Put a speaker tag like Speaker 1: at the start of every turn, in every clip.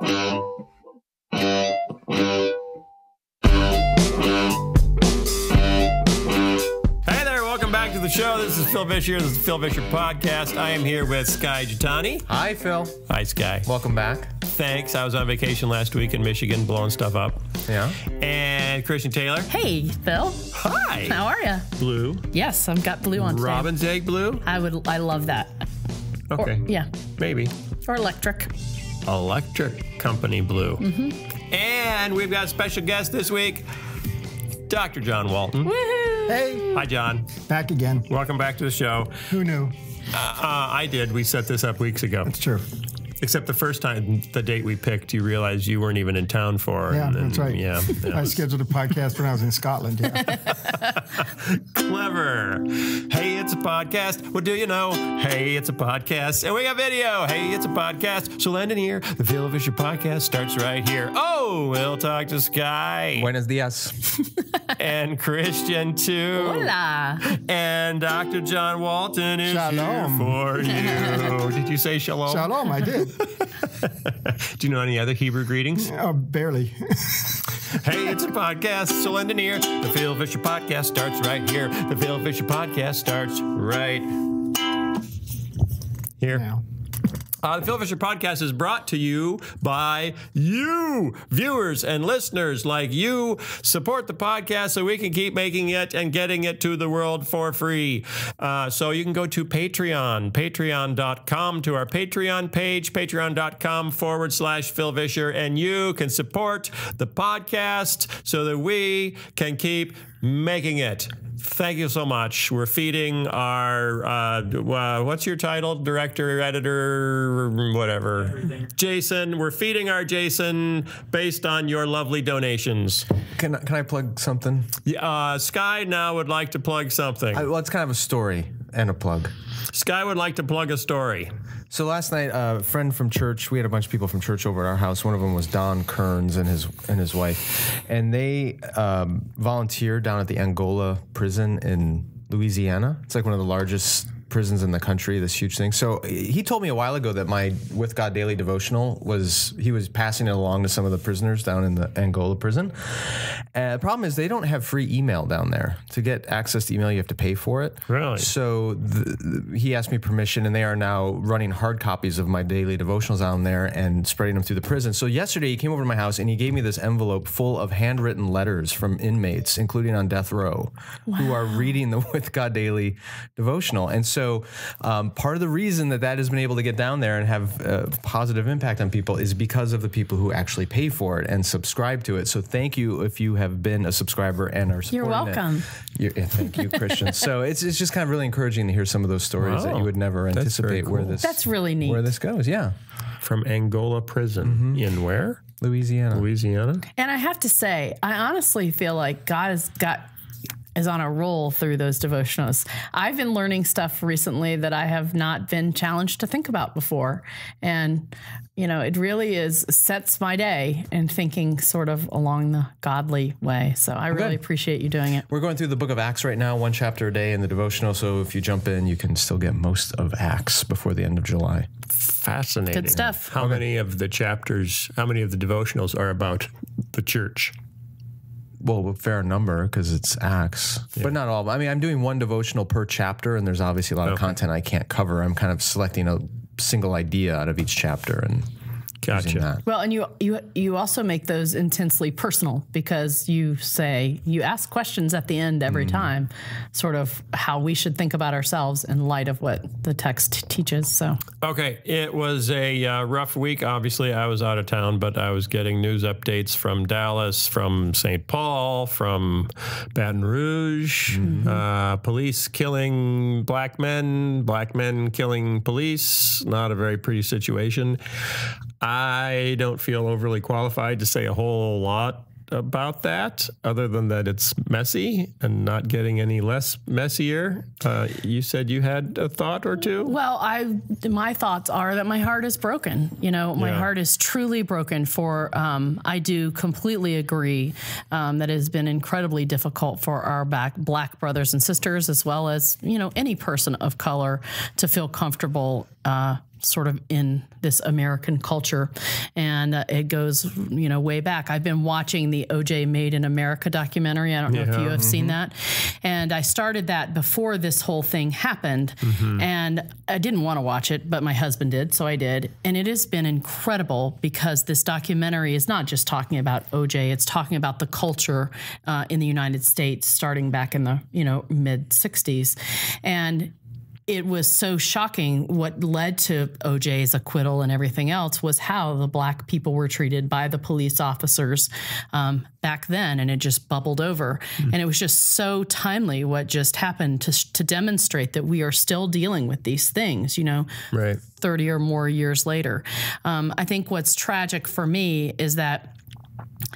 Speaker 1: Hey there, welcome back to the show. This is Phil Vischer. This is the Phil Vischer Podcast. I am here with Skye Jethani.
Speaker 2: Hi, Phil.
Speaker 1: Hi, Skye.
Speaker 2: Welcome back.
Speaker 1: Thanks. I was on vacation last week in Michigan blowing stuff up.
Speaker 2: Yeah.
Speaker 1: And Christian Taylor.
Speaker 3: Hey, Phil.
Speaker 1: Hi.
Speaker 3: How are you?
Speaker 1: Blue.
Speaker 3: Yes, I've got blue on today.
Speaker 1: Robin's egg blue?
Speaker 3: I would. I love that.
Speaker 1: Okay.
Speaker 3: Yeah,
Speaker 1: Maybe.
Speaker 3: or electric.
Speaker 1: Electric Company blue. And we've got a special guest this week, Dr. John Walton.
Speaker 4: Hey,
Speaker 1: Hi, John.
Speaker 4: back again.
Speaker 1: Welcome back to the show.
Speaker 4: Who knew?
Speaker 1: Uh, I did. We set this up weeks ago.
Speaker 4: It's true.
Speaker 1: Except the first time, the date we picked, you realized you weren't even in town for.
Speaker 4: Yeah,
Speaker 1: and then-
Speaker 4: that's right.
Speaker 1: Yeah. that
Speaker 4: I
Speaker 1: was
Speaker 4: scheduled a podcast when I was in Scotland. Yeah.
Speaker 1: clever. Hey, it's a podcast. What do you know? Hey, it's a podcast. And we got video. Hey, it's a podcast. So land in here. The Phil Vischer podcast starts right here. Oh, we'll talk to Skye
Speaker 2: Buenos dias.
Speaker 1: and Christian too.
Speaker 3: Hola.
Speaker 1: And Dr. John Walton is
Speaker 4: Shalom.
Speaker 1: here for you. Did you say shalom?
Speaker 4: Shalom, I did.
Speaker 1: Do you know any other Hebrew greetings?
Speaker 4: Oh, barely.
Speaker 1: Hey, it's a podcast, so lend an ear. The Phil Vischer podcast starts right here. The Phil Vischer podcast starts right here.
Speaker 4: Now,
Speaker 1: Uh, the Phil Vischer podcast is brought to you by you, viewers and listeners like you. Support the podcast so we can keep making it and getting it to the world for free. Uh, so you can go to Patreon, patreon.com, to our Patreon page, patreon.com forward slash Phil Vischer, and you can support the podcast so that we can keep making it. Thank you so much. We're feeding our uh, uh, what's your title, director, editor, whatever, Jason. We're feeding our Jason based on your lovely donations.
Speaker 2: Can, I- can I plug something?
Speaker 1: Uh, Skye now would like to plug something.
Speaker 2: I, well, it's kind of a story and a plug.
Speaker 1: Skye would like to plug a story.
Speaker 2: So last night, a friend from church, we had a bunch of people from church over at our house. One of them was Don Kearns and his and his wife, and they um, volunteered down at the Angola prison in Louisiana. It's like one of the largest prisons in the country. This huge thing. So he told me a while ago that my With God Daily devotional was he was passing it along to some of the prisoners down in the Angola prison. Uh, the problem is they don't have free email down there. To get access to email, you have to pay for it.
Speaker 1: Really?
Speaker 2: So th- th- he asked me permission, and they are now running hard copies of my daily devotionals down there and spreading them through the prison. So yesterday he came over to my house and he gave me this envelope full of handwritten letters from inmates, including on death row, who are reading the With God Daily devotional. And so um, part of the reason that that has been able to get down there and have a positive impact on people is because of the people who actually pay for it and subscribe to it. So thank you if you have been a subscriber and are supporting
Speaker 3: You're
Speaker 2: it.
Speaker 3: welcome.
Speaker 2: You're, yeah, thank you, Christian. so it's, it's just kind of really encouraging to hear some of those stories that you would never
Speaker 1: That's very
Speaker 2: anticipate where this
Speaker 3: That's really neat.
Speaker 2: where this goes. Yeah,
Speaker 1: From Angola prison in where?
Speaker 2: Louisiana.
Speaker 1: Louisiana.
Speaker 3: And I have to say, I honestly feel like God has got is on a roll through those devotionals. I've been learning stuff recently that I have not been challenged to think about before. And you know, it really is sets my day and thinking sort of along the godly way. So I really
Speaker 2: Good.
Speaker 3: appreciate you doing it.
Speaker 2: We're going through the book of Acts right now, one chapter a day in the devotional. So if you jump in, you can still get most of Acts before the end of July.
Speaker 1: Fascinating.
Speaker 3: Good stuff.
Speaker 1: How many of the chapters, how many of the devotionals are about the church?
Speaker 2: Well, a fair number because it's Acts, but not all. I mean, I'm doing one devotional per chapter, and there's obviously a lot of content I can't cover. I'm kind of selecting a single idea out of each chapter and
Speaker 1: Gotcha.
Speaker 2: that.
Speaker 3: Well, and you you you also make those intensely personal because you say you ask questions at the end every time, sort of how we should think about ourselves in light of what the text teaches. So
Speaker 1: Okay, it was a uh, rough week. Obviously, I was out of town, but I was getting news updates from Dallas, from St. Paul, from Baton Rouge. Uh, police killing black men, black men killing police. Not a very pretty situation. I don't feel overly qualified to say a whole lot about that, other than that it's messy and not getting any less messier. Uh, you said you had a thought or two.
Speaker 3: Well, I my thoughts are that my heart is broken. You know, my
Speaker 1: Yeah.
Speaker 3: heart is truly broken. For um, I do completely agree um, that it has been incredibly difficult for our back black brothers and sisters, as well as you know any person of color, to feel comfortable. Uh, sort of in this American culture, and uh, it goes you know way back. I've been watching the OJ Made in America documentary. I don't know if you have seen that, and I started that before this whole thing happened, and I didn't want to watch it, but my husband did, so I did, and it has been incredible because this documentary is not just talking about OJ; it's talking about the culture uh, in the United States starting back in the you know mid '60s, and it was so shocking. What led to OJ's acquittal and everything else was how the black people were treated by the police officers um, back then, and it just bubbled over. And it was just so timely what just happened to to demonstrate that we are still dealing with these things. You know,
Speaker 2: Right.
Speaker 3: 30 or more years later. Um, I think what's tragic for me is that,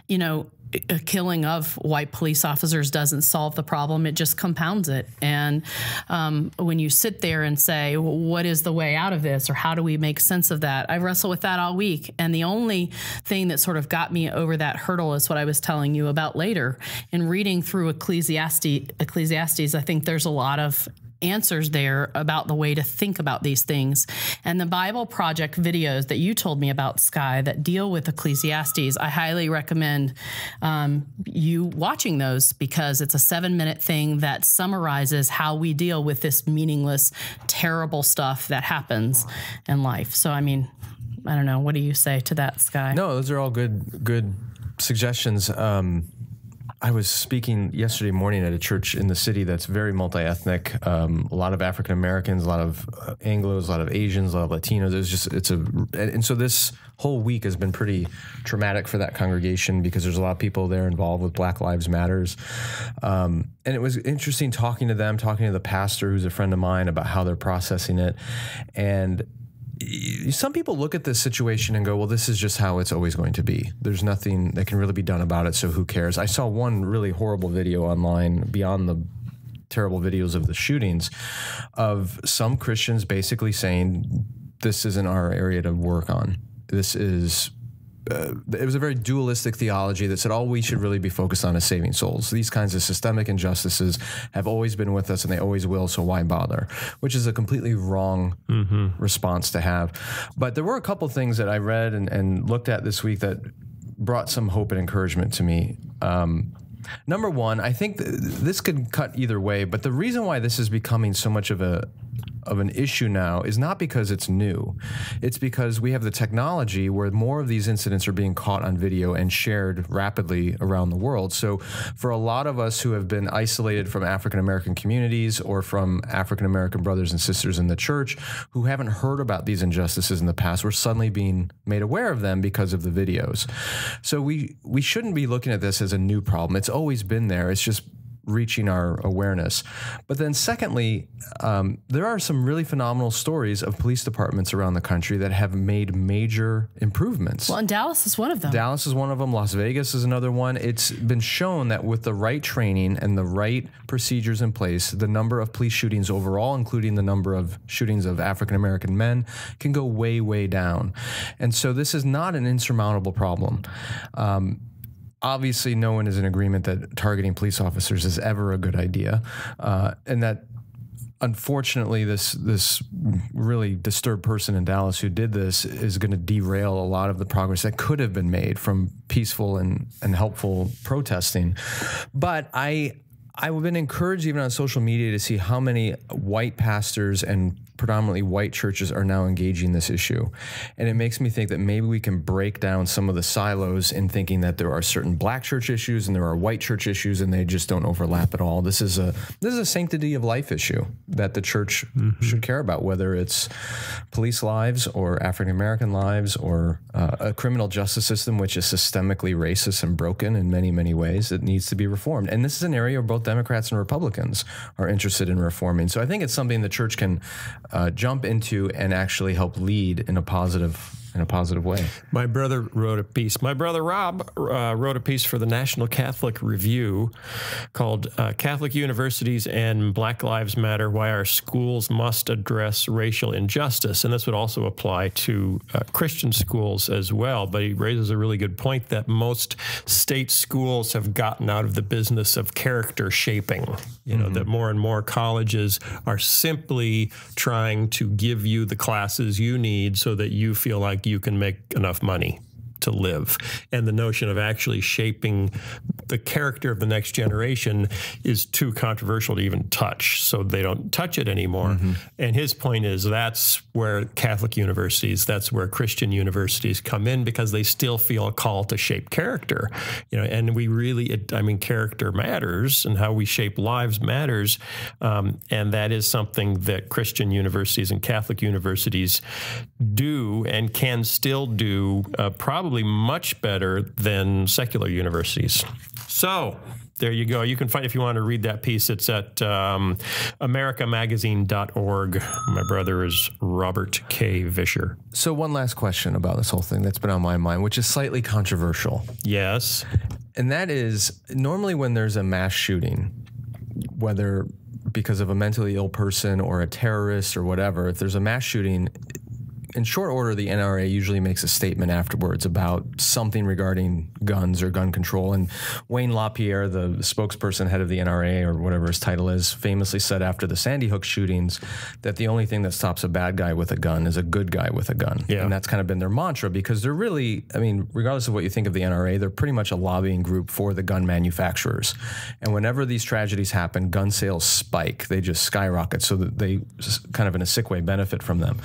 Speaker 3: you know, a killing of white police officers doesn't solve the problem, it just compounds it. And um, when you sit there and say, what is the way out of this, or how do we make sense of that? I wrestle with that all week. And the only thing that sort of got me over that hurdle is what I was telling you about later. In reading through Ecclesiastes, Ecclesiastes I think there's a lot of answers there about the way to think about these things. And the Bible Project videos that you told me about, Skye, that deal with Ecclesiastes, I highly recommend um, you watching those because it's a seven minute thing that summarizes how we deal with this meaningless, terrible stuff that happens in life. So, I mean, I don't know. What do you say to that, Skye?
Speaker 2: No, those are all good good suggestions. Um, I was speaking yesterday morning at a church in the city that's very multi ethnic. Um, a lot of African Americans, a lot of uh, Anglo's, a lot of Asians, a lot of Latinos. It's just it's a and, so this whole week has been pretty traumatic for that congregation because there's a lot of people there involved with Black Lives Matters. Um, and it was interesting talking to them, talking to the pastor who's a friend of mine about how they're processing it, and some people look at this situation and go, well, this is just how it's always going to be. There's nothing that can really be done about it, so who cares? I saw one really horrible video online beyond the terrible videos of the shootings of some Christians basically saying, this isn't our area to work on. This is uh, it was a very dualistic theology that said all we should really be focused on is saving souls. These kinds of systemic injustices have always been with us and they always will, so why bother? Which is a completely wrong response to have. But there were a couple things that I read and, and looked at this week that brought some hope and encouragement to me. Um, number one, I think th- this could cut either way, but the reason why this is becoming so much of a of an issue now is not because it's new. It's because we have the technology where more of these incidents are being caught on video and shared rapidly around the world. So, for a lot of us who have been isolated from African American communities or from African American brothers and sisters in the church who haven't heard about these injustices in the past, we're suddenly being made aware of them because of the videos. So, we, we shouldn't be looking at this as a new problem. It's always been there. It's just reaching our awareness. But then, secondly, um, there are some really phenomenal stories of police departments around the country that have made major improvements.
Speaker 3: Well, and Dallas is one of them.
Speaker 2: Dallas is one of them. Las Vegas is another one. It's been shown that with the right training and the right procedures in place, the number of police shootings overall, including the number of shootings of African American men, can go way, way down. And so this is not an insurmountable problem. Um, obviously, no one is in agreement that targeting police officers is ever a good idea, uh, and that unfortunately, this this really disturbed person in Dallas who did this is going to derail a lot of the progress that could have been made from peaceful and, and helpful protesting. But I I've been encouraged even on social media to see how many white pastors and predominantly white churches are now engaging this issue. And it makes me think that maybe we can break down some of the silos in thinking that there are certain black church issues and there are white church issues and they just don't overlap at all. This is a this is a sanctity of life issue that the church should care about whether it's police lives or African American lives or uh, a criminal justice system which is systemically racist and broken in many many ways it needs to be reformed. And this is an area where both Democrats and Republicans are interested in reforming. So I think it's something the church can uh, jump into and actually help lead in a positive in a positive way.
Speaker 1: My brother wrote a piece. My brother Rob uh, wrote a piece for the National Catholic Review called uh, Catholic Universities and Black Lives Matter Why Our Schools Must Address Racial Injustice. And this would also apply to uh, Christian schools as well. But he raises a really good point that most state schools have gotten out of the business of character shaping. You know, that mm-hmm. more and more colleges are simply trying to give you the classes you need so that you feel like you can make enough money to live. And the notion of actually shaping the character of the next generation is too controversial to even touch. So they don't touch it anymore. Mm-hmm. And his point is that's where Catholic universities, that's where Christian universities come in because they still feel a call to shape character. You know, and we really, I mean, character matters and how we shape lives matters. Um, and that is something that Christian universities and Catholic universities do and can still do uh, probably much better than secular universities. So, there you go. You can find if you want to read that piece. It's at um, americamagazine.org. My brother is Robert K. Vischer.
Speaker 2: So, one last question about this whole thing that's been on my mind, which is slightly controversial.
Speaker 1: Yes.
Speaker 2: And that is normally when there's a mass shooting, whether because of a mentally ill person or a terrorist or whatever, if there's a mass shooting, in short order, the NRA usually makes a statement afterwards about something regarding guns or gun control. And Wayne LaPierre, the spokesperson, head of the NRA or whatever his title is, famously said after the Sandy Hook shootings that the only thing that stops a bad guy with a gun is a good guy with a gun.
Speaker 1: Yeah.
Speaker 2: And that's kind of been their mantra because they're really, I mean, regardless of what you think of the NRA, they're pretty much a lobbying group for the gun manufacturers. And whenever these tragedies happen, gun sales spike. They just skyrocket so that they kind of in a sick way benefit from them.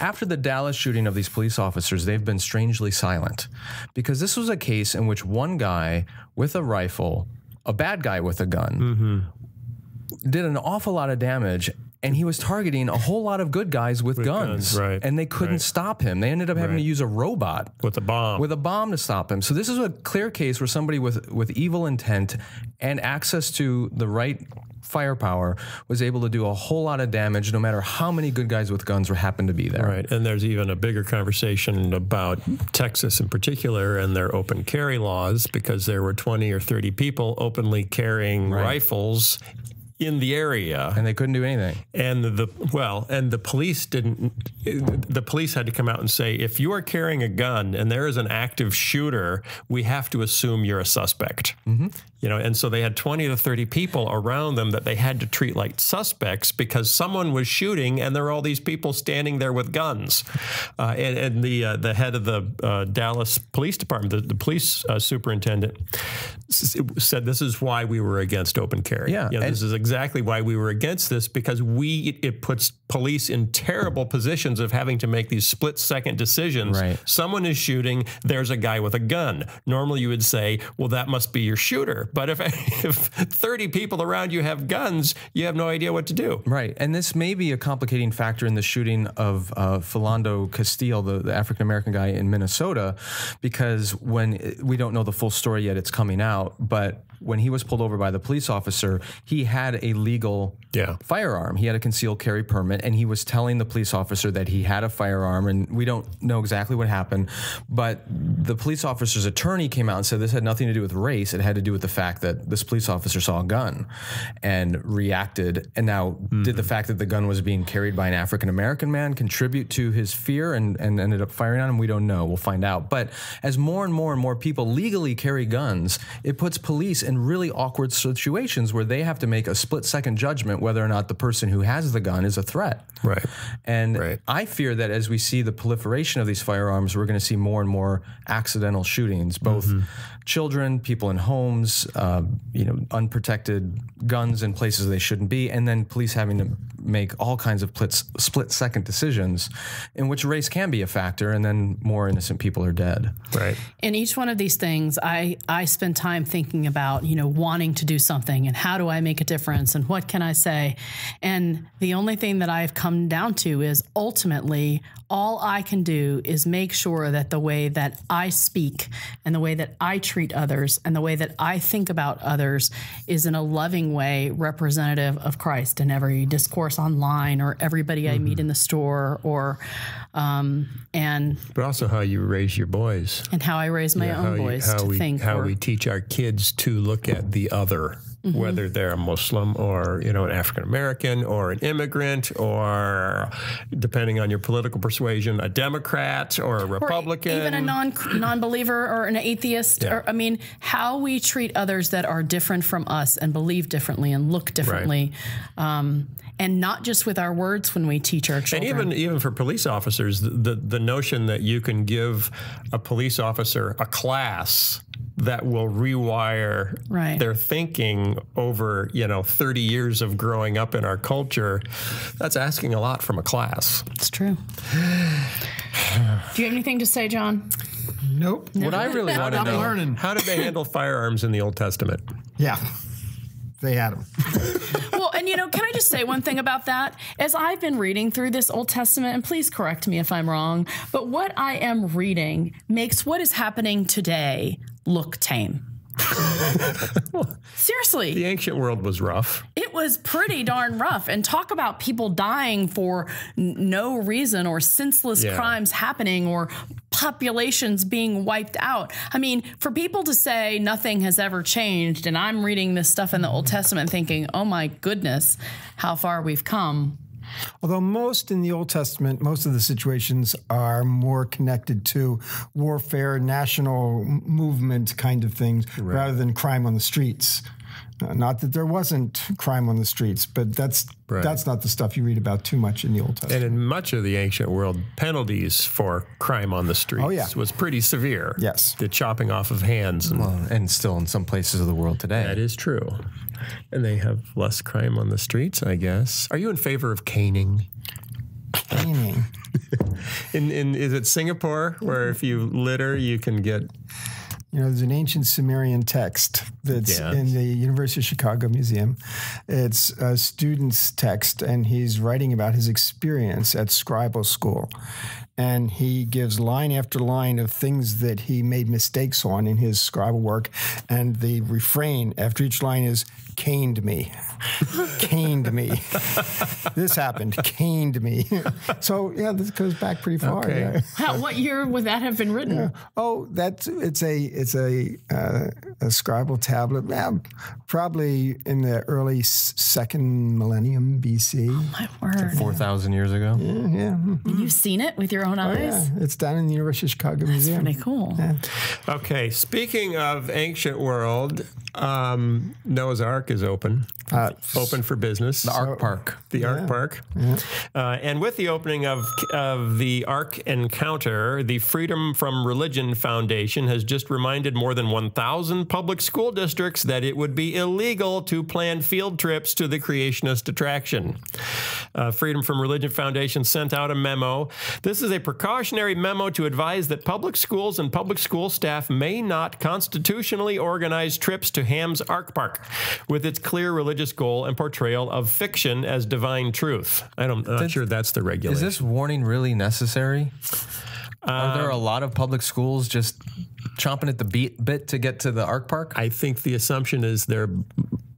Speaker 2: After the Dallas shooting of these police officers, they've been strangely silent because this was a case in which one guy with a rifle, a bad guy with a gun, mm-hmm. did an awful lot of damage. And he was targeting a whole lot of good guys with, guns,
Speaker 1: guns, right,
Speaker 2: and they couldn't
Speaker 1: right.
Speaker 2: stop him. They ended up having to use a robot
Speaker 1: With a bomb.
Speaker 2: with a bomb to stop him. So this is a clear case where somebody with with evil intent and access to the right firepower was able to do a whole lot of damage no matter how many good guys with guns were happened to be there.
Speaker 1: Right. And there's even a bigger conversation about Texas in particular and their open carry laws because there were 20 or 30 people openly carrying rifles in the area.
Speaker 2: And they couldn't do anything.
Speaker 1: And the well, and the police didn't. The police had to come out and say, if you are carrying a gun and there is an active shooter, we have to assume you're a suspect. You know, and so they had twenty to thirty people around them that they had to treat like suspects because someone was shooting, and there were all these people standing there with guns. Uh, and, and the uh, the head of the uh, Dallas Police Department, the, the police uh, superintendent, said, "This is why we were against open carry.
Speaker 2: Yeah,
Speaker 1: You know, this is exactly why we were against this because we it, it puts police in terrible positions of having to make these split second decisions.
Speaker 2: Right.
Speaker 1: Someone is shooting, there's a guy with a gun. Normally you would say, well, that must be your shooter. But if if 30 people around you have guns, you have no idea what to do.
Speaker 2: Right. And this may be a complicating factor in the shooting of uh, Philando Castile, the, the African American guy in Minnesota, because when we don't know the full story yet, it's coming out. But when he was pulled over by the police officer, he had a legal
Speaker 1: Yeah.
Speaker 2: firearm. He had a concealed carry permit, and he was telling the police officer that he had a firearm. And we don't know exactly what happened, but the police officer's attorney came out and said this had nothing to do with race. It had to do with the fact that this police officer saw a gun and reacted. And now, did mm-hmm. the fact that the gun was being carried by an African American man contribute to his fear and, and ended up firing on him? We don't know. We'll find out. But as more and more and more people legally carry guns, it puts police in really awkward situations where they have to make a split second judgment whether or not the person who has the gun is a threat.
Speaker 1: Right.
Speaker 2: And
Speaker 1: Right.
Speaker 2: I fear that as we see the proliferation of these firearms, we're going to see more and more accidental shootings, both mm-hmm. Children, people in homes, uh, you know, unprotected guns in places they shouldn't be, and then police having to make all kinds of split second decisions in which race can be a factor, and then more innocent people are dead.
Speaker 1: Right.
Speaker 3: in each one of these things i i spend time thinking about you know wanting to do something and how do i make a difference and what can i say and the only thing that i've come down to is ultimately all i can do is make sure that the way that i speak and the way that i treat others and the way that i think about others is in a loving way representative of christ in every discourse online or everybody I
Speaker 1: Mm-hmm.
Speaker 3: meet in the store or um, and
Speaker 1: But also how you raise your boys.
Speaker 3: and how I raise my
Speaker 1: how
Speaker 3: own
Speaker 1: you-
Speaker 3: boys
Speaker 1: how
Speaker 3: to
Speaker 1: we,
Speaker 3: think
Speaker 1: how
Speaker 3: or,
Speaker 1: we teach our kids to look at the other,
Speaker 3: Mm-hmm.
Speaker 1: whether they're a Muslim or you know an African American or an immigrant or depending on your political persuasion, a Democrat or a
Speaker 3: or
Speaker 1: Republican.
Speaker 3: even a non non-believer or an atheist
Speaker 1: Yeah.
Speaker 3: or I mean how we treat others that are different from us and believe differently and look differently um, and not just with our words when we teach our
Speaker 1: and
Speaker 3: children
Speaker 1: even even for police officers, the, the the notion that you can give a police officer a class that will rewire
Speaker 3: Right.
Speaker 1: their thinking over you know 30 years of growing up in our culture that's asking a lot from a class
Speaker 3: it's true do you have anything to say John
Speaker 4: Nope.
Speaker 2: What I really want to know.
Speaker 4: learning.
Speaker 1: how did they handle firearms in the old testament
Speaker 4: Yeah. They had them.
Speaker 3: well, and you know, can I just say one thing about that? As I've been reading through this Old Testament, and please correct me if I'm wrong, but what I am reading makes what is happening today look tame. Seriously.
Speaker 1: the ancient world was rough
Speaker 3: It was pretty darn rough. And talk about people dying for n- no reason or senseless
Speaker 1: Yeah.
Speaker 3: crimes happening or populations being wiped out. I mean, for people to say nothing has ever changed, and I'm reading this stuff in the Old Testament thinking, oh my goodness, how far we've come.
Speaker 4: Although most in the Old Testament, most of the situations are more connected to warfare, national movement kind of things, rather than crime on the streets. Not that there wasn't crime on the streets, but that's
Speaker 1: Right.
Speaker 4: that's not the stuff you read about too much in the Old Testament.
Speaker 1: and in much of the ancient world penalties for crime on the oh, streets
Speaker 4: Oh, yeah.
Speaker 1: was pretty severe
Speaker 4: Yes.
Speaker 1: the chopping off of hands and
Speaker 2: Well, and still in some places of the world today.
Speaker 1: that is true and they have less crime on the streets i guess are you in favor of caning
Speaker 4: Caning.
Speaker 1: in, in is it singapore where if you litter you can get
Speaker 4: You know, there's an ancient Sumerian text that's in the University of Chicago Museum. It's a student's text, and he's writing about his experience at scribal school. And he gives line after line of things that he made mistakes on in his scribal work. And the refrain after each line is, caned me. caned me. this happened, caned me. so, yeah, this goes back pretty far.
Speaker 1: Okay.
Speaker 4: yeah.
Speaker 3: How, what year would that have been written?
Speaker 4: Oh, that's it's a it's a uh, a scribal tablet, yeah, probably in the early second millennium BC.
Speaker 3: Oh My word.
Speaker 2: 4,000 years ago.
Speaker 4: Yeah,
Speaker 3: You've seen it with your own eyes?
Speaker 4: yeah, it's down in the University of Chicago Museum.
Speaker 3: Pretty cool.
Speaker 1: okay speaking of ancient world um, noah's ark is open
Speaker 4: Uh,
Speaker 1: open for business
Speaker 2: The Ark Park.
Speaker 1: the Ark Park. Uh, and with the opening of, of the Ark Encounter, the Freedom from Religion Foundation has just reminded more than 1,000 public school districts that it would be illegal to plan field trips to the creationist attraction. Uh, Freedom from Religion Foundation sent out a memo. This is a precautionary memo to advise that public schools and public school staff may not constitutionally organize trips to Ham's Ark Park with its clear religious goal and portrayal of fiction as divine truth. I don't, I'm not sure that's the regulation.
Speaker 2: Is this warning really necessary? Are there a um, lot of public schools just chomping at the beat, bit to get to the Ark Park?
Speaker 1: I think the assumption is there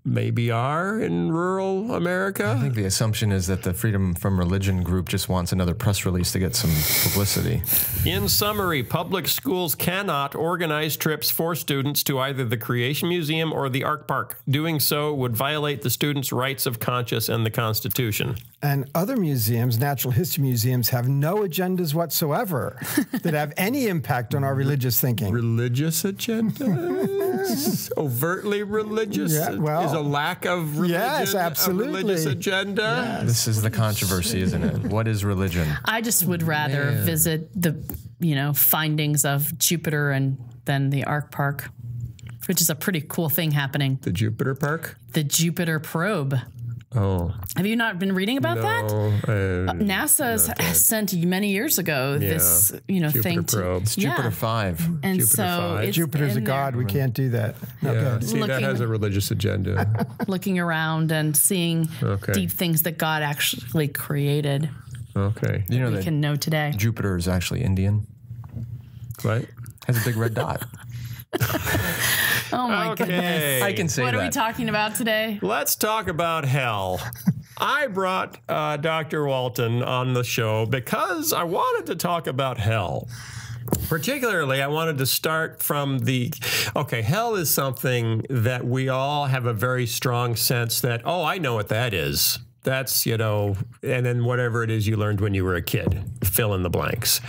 Speaker 1: maybe are in rural America.
Speaker 2: I think the assumption is that the Freedom from Religion group just wants another press release to get some publicity.
Speaker 1: In summary, public schools cannot organize trips for students to either the Creation Museum or the Ark Park. Doing so would violate the students' rights of conscience and the Constitution.
Speaker 4: And other museums, natural history museums, have no agendas whatsoever that have any impact on our religious thinking.
Speaker 1: Religious agendas? Overtly religious?
Speaker 4: Yeah, well,
Speaker 1: is a lack of religion
Speaker 4: yes,
Speaker 1: a religious
Speaker 4: absolutely.
Speaker 1: agenda?
Speaker 2: This is the controversy, isn't it? What is religion?
Speaker 3: I just would rather visit the, you know, findings of Jupiter and then the Ark Park, which is a pretty cool thing happening.
Speaker 1: The Jupiter Park?
Speaker 3: The Jupiter probe.
Speaker 1: Oh,
Speaker 3: Have you not been reading about that?
Speaker 1: no. uh,
Speaker 3: NASA has has sent many years ago this, you know,
Speaker 1: Jupiter
Speaker 3: thing to
Speaker 1: probe.
Speaker 2: It's Jupiter
Speaker 3: Yeah.
Speaker 2: 5.
Speaker 3: and
Speaker 1: Jupiter
Speaker 3: so
Speaker 1: five.
Speaker 3: it's
Speaker 4: Jupiter's a
Speaker 3: in there
Speaker 4: god. We can't do that.
Speaker 1: yeah.
Speaker 4: Okay.
Speaker 1: See, that has a religious agenda.
Speaker 3: looking around and seeing
Speaker 1: Okay.
Speaker 3: deep things that God actually created.
Speaker 1: Okay.
Speaker 2: You know that
Speaker 3: We
Speaker 2: that
Speaker 3: can know today.
Speaker 2: Jupiter is actually Indian.
Speaker 1: Right?
Speaker 2: Has a big red dot.
Speaker 3: Oh my goodness.
Speaker 2: I can say
Speaker 3: What
Speaker 2: that.
Speaker 3: are we talking about today?
Speaker 1: Let's talk about hell. I brought uh, Dr. Walton on the show because I wanted to talk about hell. Particularly, I wanted to start from the okay, hell is something that we all have a very strong sense that, oh, I know what that is. That's, you know, and then whatever it is you learned when you were a kid, fill in the blanks.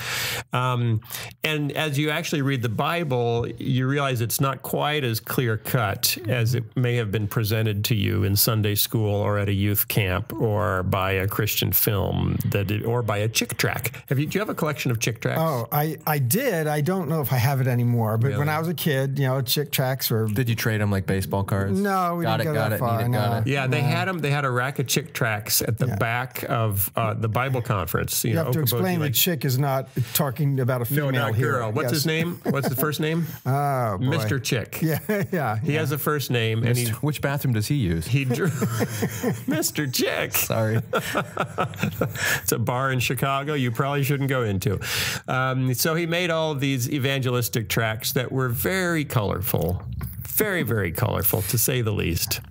Speaker 1: Um, and as you actually read the Bible, you realize it's not quite as clear cut as it may have been presented to you in Sunday school or at a youth camp or by a Christian film that it, or by a Chick tract. Have you, do you have a collection of Chick tracts?
Speaker 4: Oh, I, I did. I don't know if I have it anymore. But when I was a kid, you know, Chick tracts were.
Speaker 2: Did you trade them like baseball cards?
Speaker 4: No, we
Speaker 2: got
Speaker 4: didn't
Speaker 2: it,
Speaker 4: go
Speaker 2: got
Speaker 4: that
Speaker 2: it,
Speaker 4: far.
Speaker 2: need it, got
Speaker 4: no.
Speaker 2: it.
Speaker 1: Yeah, they had them. They had a rack of Chick tracts at the back of uh, the Bible conference. You,
Speaker 4: You
Speaker 1: know,
Speaker 4: have to
Speaker 1: Okoboji,
Speaker 4: explain
Speaker 1: like-
Speaker 4: that chick is not talking about a
Speaker 1: No,
Speaker 4: female
Speaker 1: not
Speaker 4: hero.
Speaker 1: girl. What's
Speaker 4: Yes.
Speaker 1: his name? What's the first name?
Speaker 4: Oh, boy.
Speaker 1: Mr. Chick.
Speaker 4: Yeah, yeah.
Speaker 1: He has a first name, and he
Speaker 2: Which bathroom does he use?
Speaker 1: he drew Mr. Chick.
Speaker 2: Sorry.
Speaker 1: It's a bar in Chicago you probably shouldn't go into. Um, so he made all of these evangelistic tracks that were very colorful, very very colorful to say the least.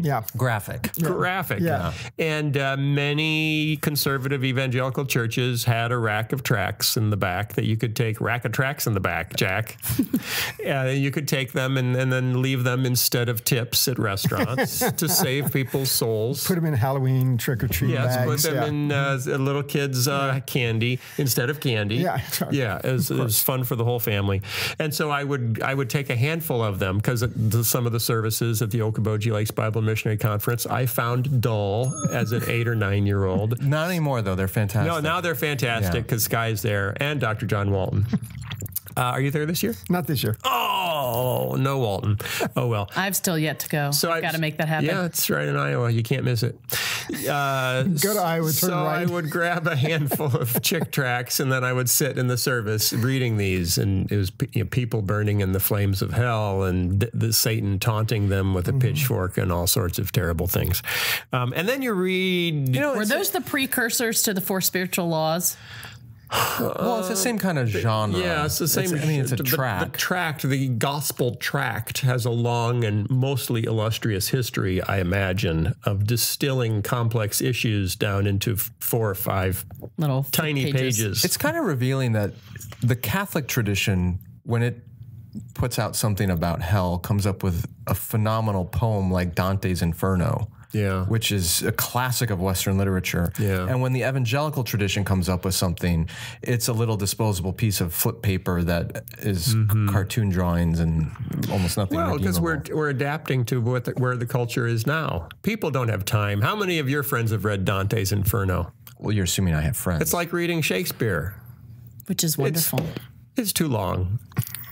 Speaker 4: Yeah.
Speaker 2: Graphic.
Speaker 1: graphic.
Speaker 4: Yeah.
Speaker 1: And uh, many conservative evangelical churches had a rack of tracks in the back that you could take, rack of tracks in the back, Jack. uh, you could take them and, and then leave them instead of tips at restaurants to save people's souls.
Speaker 4: Put them in Halloween trick or treat
Speaker 1: Yes,
Speaker 4: bags.
Speaker 1: put them
Speaker 4: yeah.
Speaker 1: in uh, little kids' uh, candy instead of candy.
Speaker 4: Yeah,
Speaker 1: yeah, it was, it was fun for the whole family. And so I would I would take a handful of them because some of the services at the Okoboji Lakes Bible Missionary Conference I found dull as an eight or nine year old.
Speaker 2: Not anymore though. They're fantastic.
Speaker 1: No, now they're fantastic
Speaker 2: Yeah.
Speaker 1: because Skye's there and Dr. John Walton. Uh, are you there this year?
Speaker 4: Not this year.
Speaker 1: Oh, no Walton. Oh well.
Speaker 3: I've still yet to go.
Speaker 1: So
Speaker 3: So
Speaker 1: I
Speaker 3: I've got to make that happen.
Speaker 1: Yeah, it's right in Iowa. You can't miss it. Uh,
Speaker 4: Go to Iowa, turn
Speaker 1: so I would grab a handful of Chick tracts, and then I would sit in the service reading these, and it was you know, people burning in the flames of hell, and the Satan taunting them with a
Speaker 4: Mm-hmm.
Speaker 1: pitchfork and all sorts of terrible things. Um, and then you read.
Speaker 2: You know,
Speaker 3: Were those the precursors to the four spiritual laws?
Speaker 2: Well, it's the uh, same kind of genre.
Speaker 1: Yeah, it's the same.
Speaker 2: I mean, it's a
Speaker 1: the-
Speaker 2: track.
Speaker 1: The, tract, the gospel tract, has a long and mostly illustrious history, I imagine, of distilling complex issues down into four or five
Speaker 3: Little
Speaker 1: tiny pages.
Speaker 2: It's kind of revealing that the Catholic tradition, when it puts out something about hell, comes up with a phenomenal poem like Dante's Inferno.
Speaker 1: Yeah.
Speaker 2: Which is a classic of Western literature.
Speaker 1: Yeah.
Speaker 2: And when the evangelical tradition comes up with something, it's a little disposable piece of flip paper that is mm-hmm. cartoon drawings and almost nothing.
Speaker 1: Well, because we're we're adapting to what the, where the culture is now. People don't have time. How many of your friends have read Dante's Inferno?
Speaker 2: Well, you're assuming I have friends.
Speaker 1: It's like reading Shakespeare.
Speaker 3: which is wonderful.
Speaker 1: It's too long.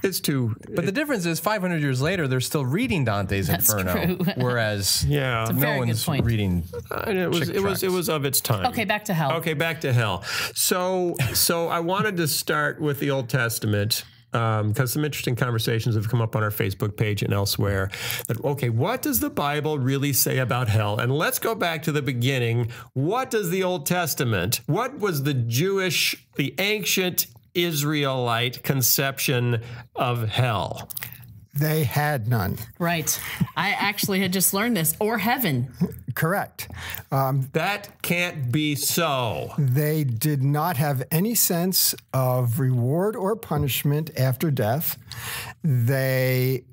Speaker 1: It's too.
Speaker 2: But the difference is 500 years later, they're still reading Dante's
Speaker 3: That's
Speaker 2: Inferno.
Speaker 3: true.
Speaker 2: Whereas
Speaker 1: Yeah.
Speaker 2: No one's reading.
Speaker 1: Uh, and it was
Speaker 2: Chick
Speaker 1: it was it was of its time.
Speaker 3: okay, back to hell.
Speaker 1: Okay, back to hell. So, so I wanted to start with the Old Testament um, because some interesting conversations have come up on our Facebook page and elsewhere. That okay, what does the Bible really say about hell? And let's go back to the beginning. What does the Old Testament? What was the Jewish, the ancient Israelite conception of hell?
Speaker 4: They had none.
Speaker 3: Right. I actually had just learned this. Or heaven.
Speaker 4: Correct. Um,
Speaker 1: That can't be so.
Speaker 4: they did not have any sense of reward or punishment after death. They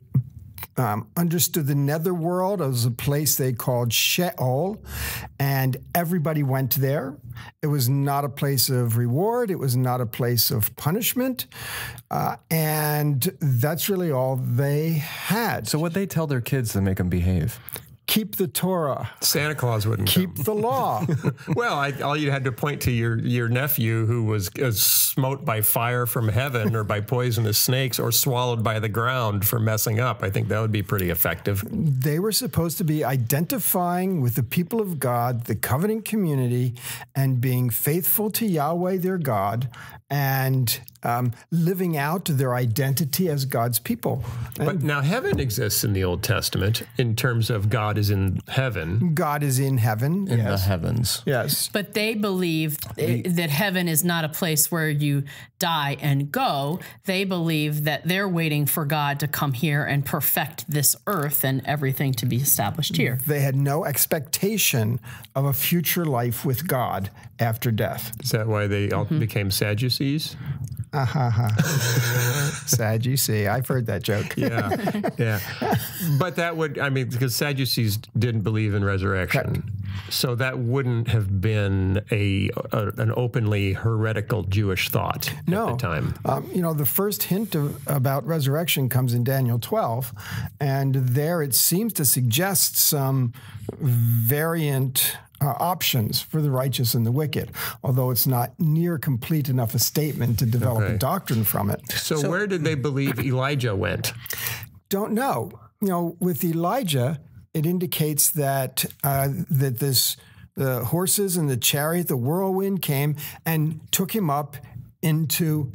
Speaker 4: um, understood the netherworld as a place they called Sheol, and everybody went there. It was not a place of reward, it was not a place of punishment. Uh, and that's really all they had.
Speaker 2: So what they tell their kids to make them behave?
Speaker 4: Keep the Torah,
Speaker 1: Santa Claus wouldn't come.
Speaker 4: keep the law.
Speaker 1: Well, I, all you had to point to your your nephew who was uh, smote by fire from heaven, or by poisonous snakes, or swallowed by the ground for messing up. I think that would be pretty effective.
Speaker 4: they were supposed to be identifying with the people of God, the covenant community, and being faithful to Yahweh their God and um, living out their identity as God's people.
Speaker 1: But now heaven exists in the Old Testament in terms of God is in heaven.
Speaker 4: God is in heaven.
Speaker 2: in the heavens.
Speaker 4: yes.
Speaker 3: But they believe i- that heaven is not a place where you die and go. They believe that they're waiting for God to come here and perfect this earth and everything to be established here.
Speaker 4: They had no expectation of a future life with God after death.
Speaker 1: Is that why they all became Sadducees?
Speaker 4: Sadducee. I've heard that joke.
Speaker 1: Yeah, yeah. But that would, I mean, because Sadducees didn't believe in resurrection, so that wouldn't have been a, a an openly heretical Jewish thought
Speaker 4: No.
Speaker 1: at the time.
Speaker 4: Um, you know, the first hint of, about resurrection comes in Daniel 12, and there it seems to suggest some variant uh, options for the righteous and the wicked, although it's not near complete enough a statement to develop
Speaker 1: Okay.
Speaker 4: a doctrine from it.
Speaker 1: So, where did they believe Elijah went?
Speaker 4: Don't know. You know, with Elijah, it indicates that uh, that this the horses and the chariot, the whirlwind came and took him up into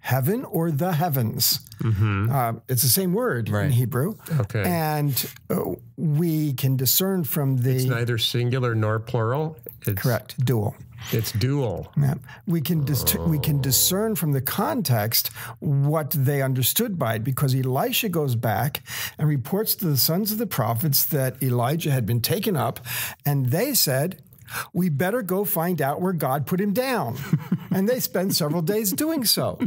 Speaker 4: heaven or the heavens. Uh, it's the same word in Hebrew.
Speaker 1: Okay.
Speaker 4: And uh, we can discern from the
Speaker 1: Neither singular nor plural. It's,
Speaker 4: correct dual.
Speaker 1: It's dual.
Speaker 4: Yeah. We can dis- we can discern from the context what they understood by it because Elisha goes back and reports to the sons of the prophets that Elijah had been taken up, and they said. We better go find out where God put him down. and they spend several days doing so.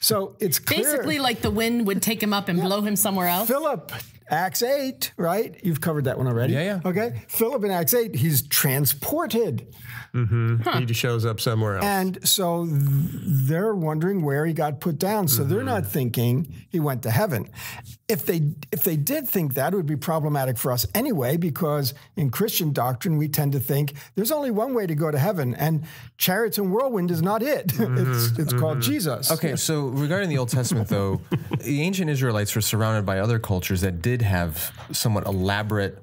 Speaker 4: So it's clear.
Speaker 3: Basically, like the wind would take him up and blow him somewhere else.
Speaker 4: Philip, Acts 8, right? You've covered that one already.
Speaker 2: Yeah, yeah.
Speaker 4: Okay. Philip in Acts 8, he's transported. Mm-hmm.
Speaker 1: He just shows up somewhere else.
Speaker 4: And so th- they're wondering where he got put down. So they're not mm-hmm. thinking he went to heaven. If they if they did think that, it would be problematic for us anyway, because in Christian doctrine we tend to think there's only one way to go to heaven, and chariots and whirlwind is not it. it's mm-hmm. it's called Jesus.
Speaker 2: Okay, so regarding the Old Testament, though, the ancient Israelites were surrounded by other cultures that did have somewhat elaborate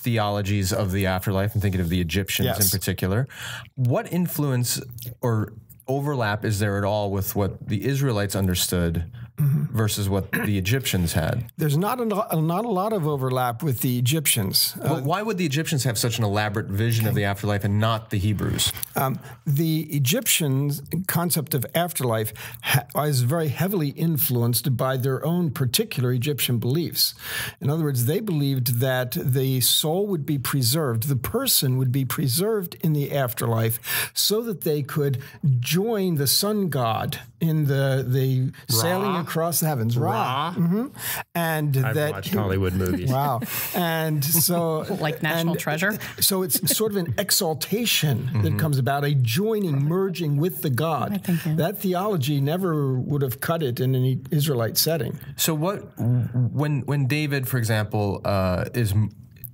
Speaker 2: theologies of the afterlife. I'm thinking of the Egyptians in particular. What influence or overlap is there at all with what the Israelites understood versus what the Egyptians had?
Speaker 4: There's not a, not a lot of overlap with the Egyptians. Uh,
Speaker 2: why would the Egyptians have such an elaborate vision of the afterlife and not the Hebrews?
Speaker 4: Um, the Egyptians' concept of afterlife ha- is very heavily influenced by their own particular Egyptian beliefs. In other words, they believed that the soul would be preserved, the person would be preserved in the afterlife, so that they could join the sun god in the the sailing across the heavens, Ra, Mhm. and
Speaker 1: I've
Speaker 4: that
Speaker 1: watched Hollywood movies.
Speaker 4: Wow. And so
Speaker 3: Like National
Speaker 4: and
Speaker 3: Treasure?
Speaker 4: So it's sort of an exaltation that comes about, a joining, merging with the God. That theology never would have cut it in any Israelite setting.
Speaker 2: So what when when David, for example, uh, is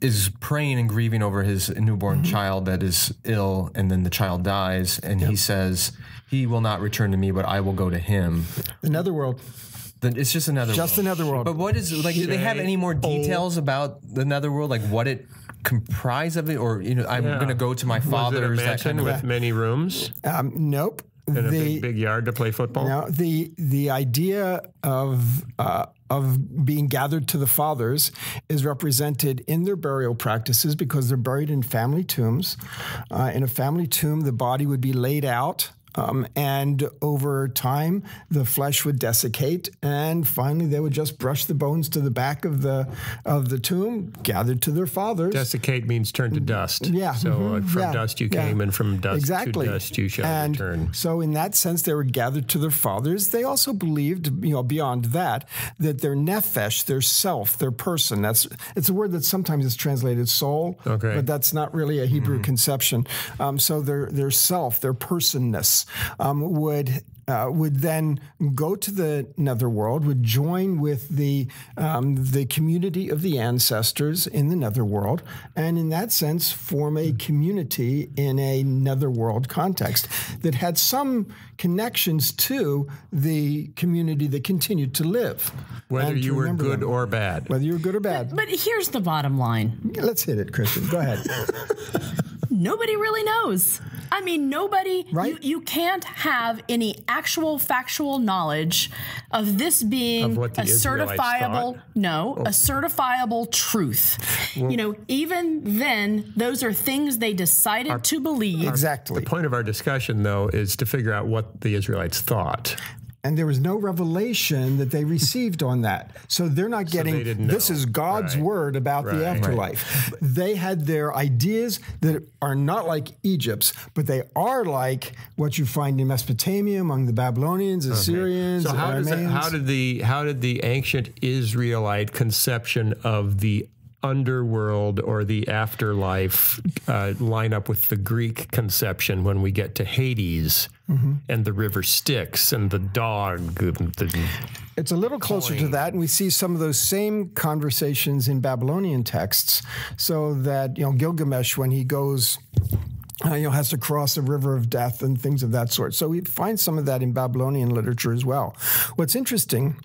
Speaker 2: is praying and grieving over his newborn child that is ill, and then the child dies, and he says, "He will not return to me, but I will go to him."
Speaker 4: another netherworld.
Speaker 2: Then it's just another
Speaker 4: Just
Speaker 2: world.
Speaker 4: another world.
Speaker 2: But what is like? Do they have any more details about the netherworld? Like what it comprised of it, or you know, I'm going to go to my
Speaker 1: Was it a
Speaker 2: father's. That
Speaker 1: mansion
Speaker 2: kind of
Speaker 1: with many rooms
Speaker 4: Um, nope.
Speaker 1: and a big, big yard to play football?
Speaker 4: Now, the the idea of uh, of being gathered to the fathers is represented in their burial practices because they're buried in family tombs. Uh, in a family tomb, the body would be laid out. Um, and over time, the flesh would desiccate, and finally, they would just brush the bones to the back of the of the tomb, gathered to their fathers.
Speaker 1: Desiccate means turn to dust.
Speaker 4: Yeah.
Speaker 1: So uh,
Speaker 4: mhm,
Speaker 1: from
Speaker 4: yeah,
Speaker 1: dust you
Speaker 4: yeah.
Speaker 1: came, and from dust
Speaker 4: exactly.
Speaker 1: to dust you shall
Speaker 4: and
Speaker 1: return.
Speaker 4: So in that sense, they were gathered to their fathers. They also believed, you know, beyond that, that their nefesh, their self, their person. That's it's a word that sometimes is translated soul,
Speaker 1: Okay.
Speaker 4: but that's not really a
Speaker 1: Mm-hmm.
Speaker 4: Hebrew conception. Um, so their their self, their personness, um, would. Uh, would then go to the netherworld, would join with the um, the community of the ancestors in the netherworld, and in that sense form a community in a netherworld context that had some connections to the community that continued to live.
Speaker 1: Whether
Speaker 4: to
Speaker 1: you were good
Speaker 4: them.
Speaker 1: or bad.
Speaker 4: whether you were good or bad.
Speaker 3: But here's the bottom line
Speaker 4: Let's hit it, Christian. Go ahead.
Speaker 3: nobody really knows. I mean, nobody,
Speaker 4: Right.
Speaker 3: you, you can't have any actual factual knowledge of this being
Speaker 1: Of what the
Speaker 3: a
Speaker 1: Israelites
Speaker 3: certifiable,
Speaker 1: thought?
Speaker 3: no, a oh. certifiable truth. you know, even then, those are things they decided to believe.
Speaker 4: Exactly.
Speaker 1: The point of our discussion, though, is to figure out what the Israelites thought.
Speaker 4: And there was no revelation that they received on that. So they're not getting
Speaker 1: they
Speaker 4: this is God's
Speaker 1: Right.
Speaker 4: word about
Speaker 1: Right.
Speaker 4: the afterlife. They had their ideas that are not like Egypt's, but they are like what you find in Mesopotamia among the Babylonians, Assyrians,
Speaker 1: So how that, how did the how did the ancient Israelite conception of the underworld or the afterlife uh, line up with the Greek conception when we get to Hades and the river Styx and the dog? the-
Speaker 4: It's a little closer to that, and we see some of those same conversations in Babylonian texts. So that you know Gilgamesh, when he goes, uh, you know, has to cross a river of death and things of that sort. So we find some of that in Babylonian literature as well. What's interesting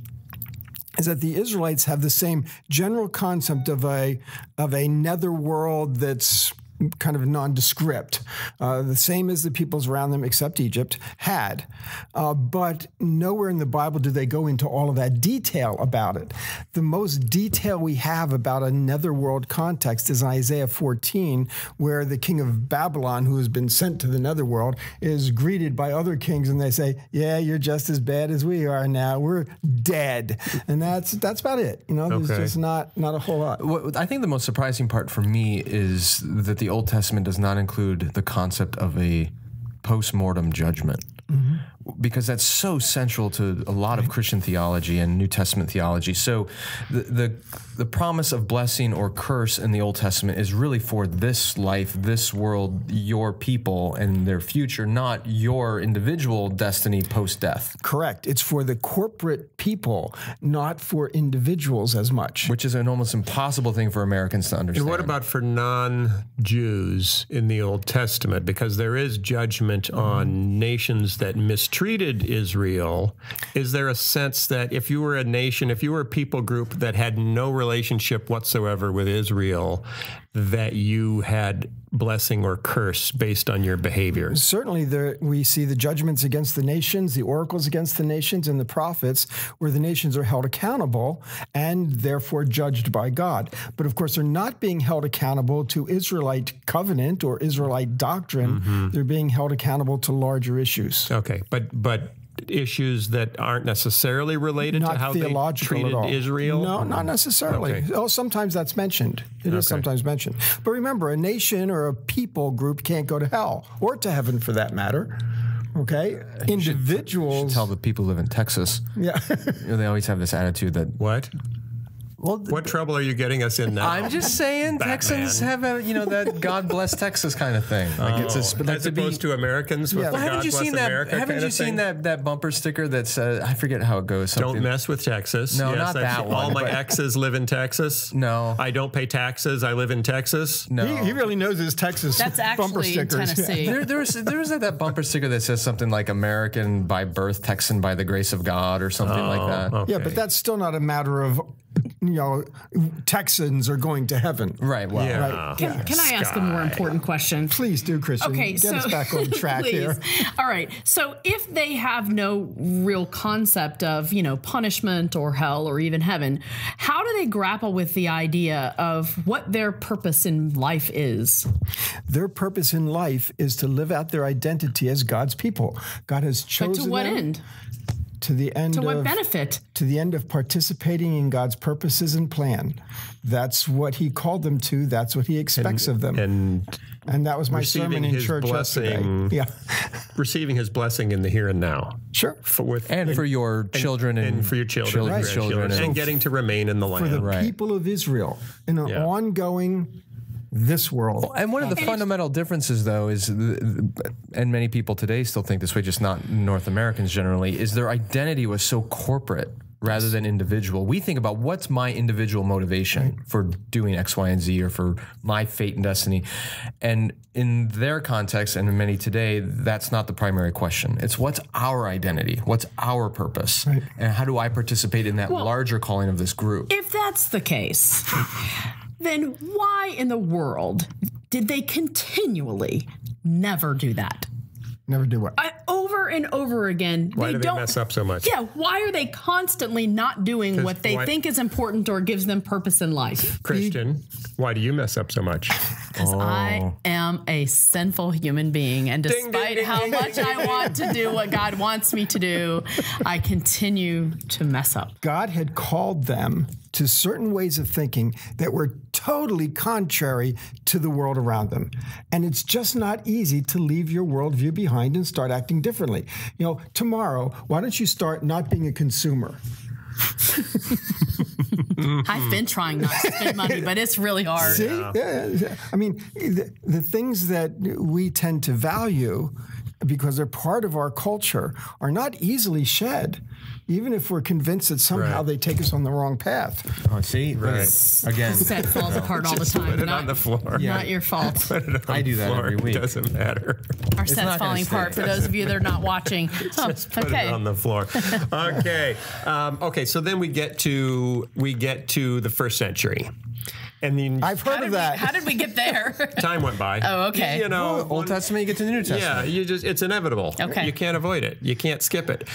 Speaker 4: is that the Israelites have the same general concept of a of a netherworld that's kind of nondescript, uh, the same as the peoples around them, except Egypt, had. Uh, but nowhere in the Bible do they go into all of that detail about it. The most detail we have about a netherworld context is Isaiah 14, where the king of Babylon, who has been sent to the netherworld, is greeted by other kings, and they say, "Yeah, you're just as bad as we are now. We're dead," and that's that's about it. You know, there's just not not a whole lot.
Speaker 2: What I think the most surprising part for me is that the Old Testament does not include the concept of a post-mortem judgment. Mm-hmm. Because that's so central to a lot of Christian theology and New Testament theology. So, the, the the promise of blessing or curse in the Old Testament is really for this life, this world, your people, and their future, not your individual destiny post death.
Speaker 4: Correct. It's for the corporate people, not for individuals as much.
Speaker 2: Which is an almost impossible thing for Americans to understand.
Speaker 1: And What about for non-Jews in the Old Testament? Because there is judgment on nations that mistreated Israel. Is there a sense that if you were a nation, if you were a people group that had no relationship whatsoever with Israel, that you had blessing or curse based on your behavior.
Speaker 4: Certainly, there, we see the judgments against the nations, the oracles against the nations, and the prophets, where the nations are held accountable and therefore judged by God. But of course, they're not being held accountable to Israelite covenant or Israelite doctrine. Mm-hmm. They're being held accountable to larger issues.
Speaker 1: Okay, but but issues that aren't necessarily related
Speaker 4: Not
Speaker 1: to how
Speaker 4: theological
Speaker 1: they treated. Israel.
Speaker 4: No, not hmm. necessarily.
Speaker 1: Okay.
Speaker 4: Oh, sometimes that's mentioned. It is sometimes mentioned. But remember, a nation or a people group can't go to hell or to heaven for that matter. Okay, uh, individuals.
Speaker 2: tell the people who live in Texas.
Speaker 4: yeah.
Speaker 2: You know, they always have this attitude that
Speaker 1: What?
Speaker 2: Well,
Speaker 1: What trouble are you getting us in now?
Speaker 2: I'm just saying Texans have a you know that God bless Texas kind of thing. Like it's a, oh, like
Speaker 1: as
Speaker 2: to be-
Speaker 1: opposed to Americans with
Speaker 4: Yeah.
Speaker 1: the
Speaker 2: Well, haven't you
Speaker 1: Bless
Speaker 2: seen that? Haven't
Speaker 1: kind
Speaker 2: you
Speaker 1: of
Speaker 2: seen
Speaker 1: thing?
Speaker 2: that that bumper sticker that says I forget how it goes.
Speaker 1: Don't mess with Texas.
Speaker 2: No,
Speaker 1: yes,
Speaker 2: not
Speaker 1: I've
Speaker 2: that one,
Speaker 1: All my
Speaker 2: but-
Speaker 1: exes live in Texas.
Speaker 2: No.
Speaker 1: I don't pay taxes. I live in Texas.
Speaker 2: no.
Speaker 4: He, he really knows his Texas
Speaker 3: That's
Speaker 4: bumper
Speaker 3: actually in
Speaker 4: stickers.
Speaker 3: Tennessee.
Speaker 2: there, there's there's that bumper sticker that says something like American by birth, Texan by the grace of God, or something like oh, that.
Speaker 1: Oh,
Speaker 4: Yeah, but that's still not a matter of, you know, Texans are going to heaven.
Speaker 2: Right. Well.
Speaker 1: Yeah.
Speaker 4: Right.
Speaker 3: Can, can I ask a more important question?
Speaker 4: Please do, Christian.
Speaker 3: Okay,
Speaker 4: Get
Speaker 3: so
Speaker 4: us back on track
Speaker 3: please.
Speaker 4: here.
Speaker 3: All right. So if they have no real concept of, you know, punishment or hell or even heaven, how do they grapple with the idea of what their purpose in life is?
Speaker 4: Their purpose in life is to live out their identity as God's people. God has chosen.
Speaker 3: But to what
Speaker 4: them
Speaker 3: end?
Speaker 4: To the end
Speaker 3: To what
Speaker 4: of
Speaker 3: benefit?
Speaker 4: to the end of participating in God's purposes and plan. That's what He called them to. That's what He expects of them. And,
Speaker 1: And
Speaker 4: that was my sermon in
Speaker 1: His
Speaker 4: church
Speaker 1: blessing.
Speaker 4: yesterday. Yeah,
Speaker 1: receiving His blessing in the here and now.
Speaker 4: sure.
Speaker 1: For, with,
Speaker 2: And for your children and,
Speaker 1: and for your children,
Speaker 2: children's
Speaker 1: and
Speaker 2: children,
Speaker 1: grandchildren,
Speaker 2: and-
Speaker 1: and getting to remain in the
Speaker 4: For the
Speaker 1: land.
Speaker 2: Right.
Speaker 4: people of Israel in an
Speaker 1: Yeah.
Speaker 4: ongoing this world.
Speaker 2: And one of the fundamental differences, though, is, and many people today still think this way, just not North Americans generally, is their identity was so corporate rather than individual. We think about what's my individual motivation for doing X, Y, and Z or for my fate and destiny. And in their context, and in many today, that's not the primary question. It's what's our identity? What's our purpose? And how do I participate in that larger calling of this group?
Speaker 3: If that's the case, then why in the world did they continually never do that.
Speaker 4: Never do what?
Speaker 3: I, over and over again,
Speaker 1: Why
Speaker 3: they
Speaker 1: do they
Speaker 3: don't
Speaker 1: mess up so much?
Speaker 3: Yeah, why are they constantly not doing what they
Speaker 1: why-
Speaker 3: think is important or gives them purpose in life?
Speaker 1: Christian, why do you mess up so much?
Speaker 3: Because I am a sinful human being, and
Speaker 1: ding,
Speaker 3: despite
Speaker 1: ding,
Speaker 3: how much I want to do what God wants me to do, I continue to mess up.
Speaker 4: God had called them to certain ways of thinking that were totally contrary to the world around them. And it's just not easy to leave your worldview behind and start acting differently. You know, tomorrow, why don't you start not being a consumer?
Speaker 3: I've been trying not to spend money, but it's really hard.
Speaker 4: See? Yeah. yeah. I mean, the, the things that we tend to value because they're part of our culture are not easily shed, even if we're convinced that somehow
Speaker 1: Right.
Speaker 4: they take us on the wrong path.
Speaker 2: Oh, see, Look at-
Speaker 1: Right.
Speaker 2: again,
Speaker 3: that set falls apart all the time.
Speaker 1: Put it
Speaker 3: not,
Speaker 1: on the floor.
Speaker 3: not your fault.
Speaker 1: Put it on
Speaker 2: I do
Speaker 1: the
Speaker 2: that
Speaker 1: floor.
Speaker 2: every week.
Speaker 1: It doesn't matter.
Speaker 3: Our set's
Speaker 2: not
Speaker 3: falling apart for those of you that are not watching. Oh,
Speaker 1: Put
Speaker 3: okay.
Speaker 1: it on the floor. Okay. Um, okay. So then we get to we get to the first century, and then
Speaker 4: I've heard
Speaker 3: did,
Speaker 4: of
Speaker 3: we,
Speaker 4: that.
Speaker 3: how did we get there?
Speaker 1: time went by.
Speaker 3: Oh, okay.
Speaker 1: You know,
Speaker 2: Old Testament, you get to the New Testament.
Speaker 1: Yeah, you just it's inevitable.
Speaker 3: Okay.
Speaker 1: You can't avoid it. You can't skip it.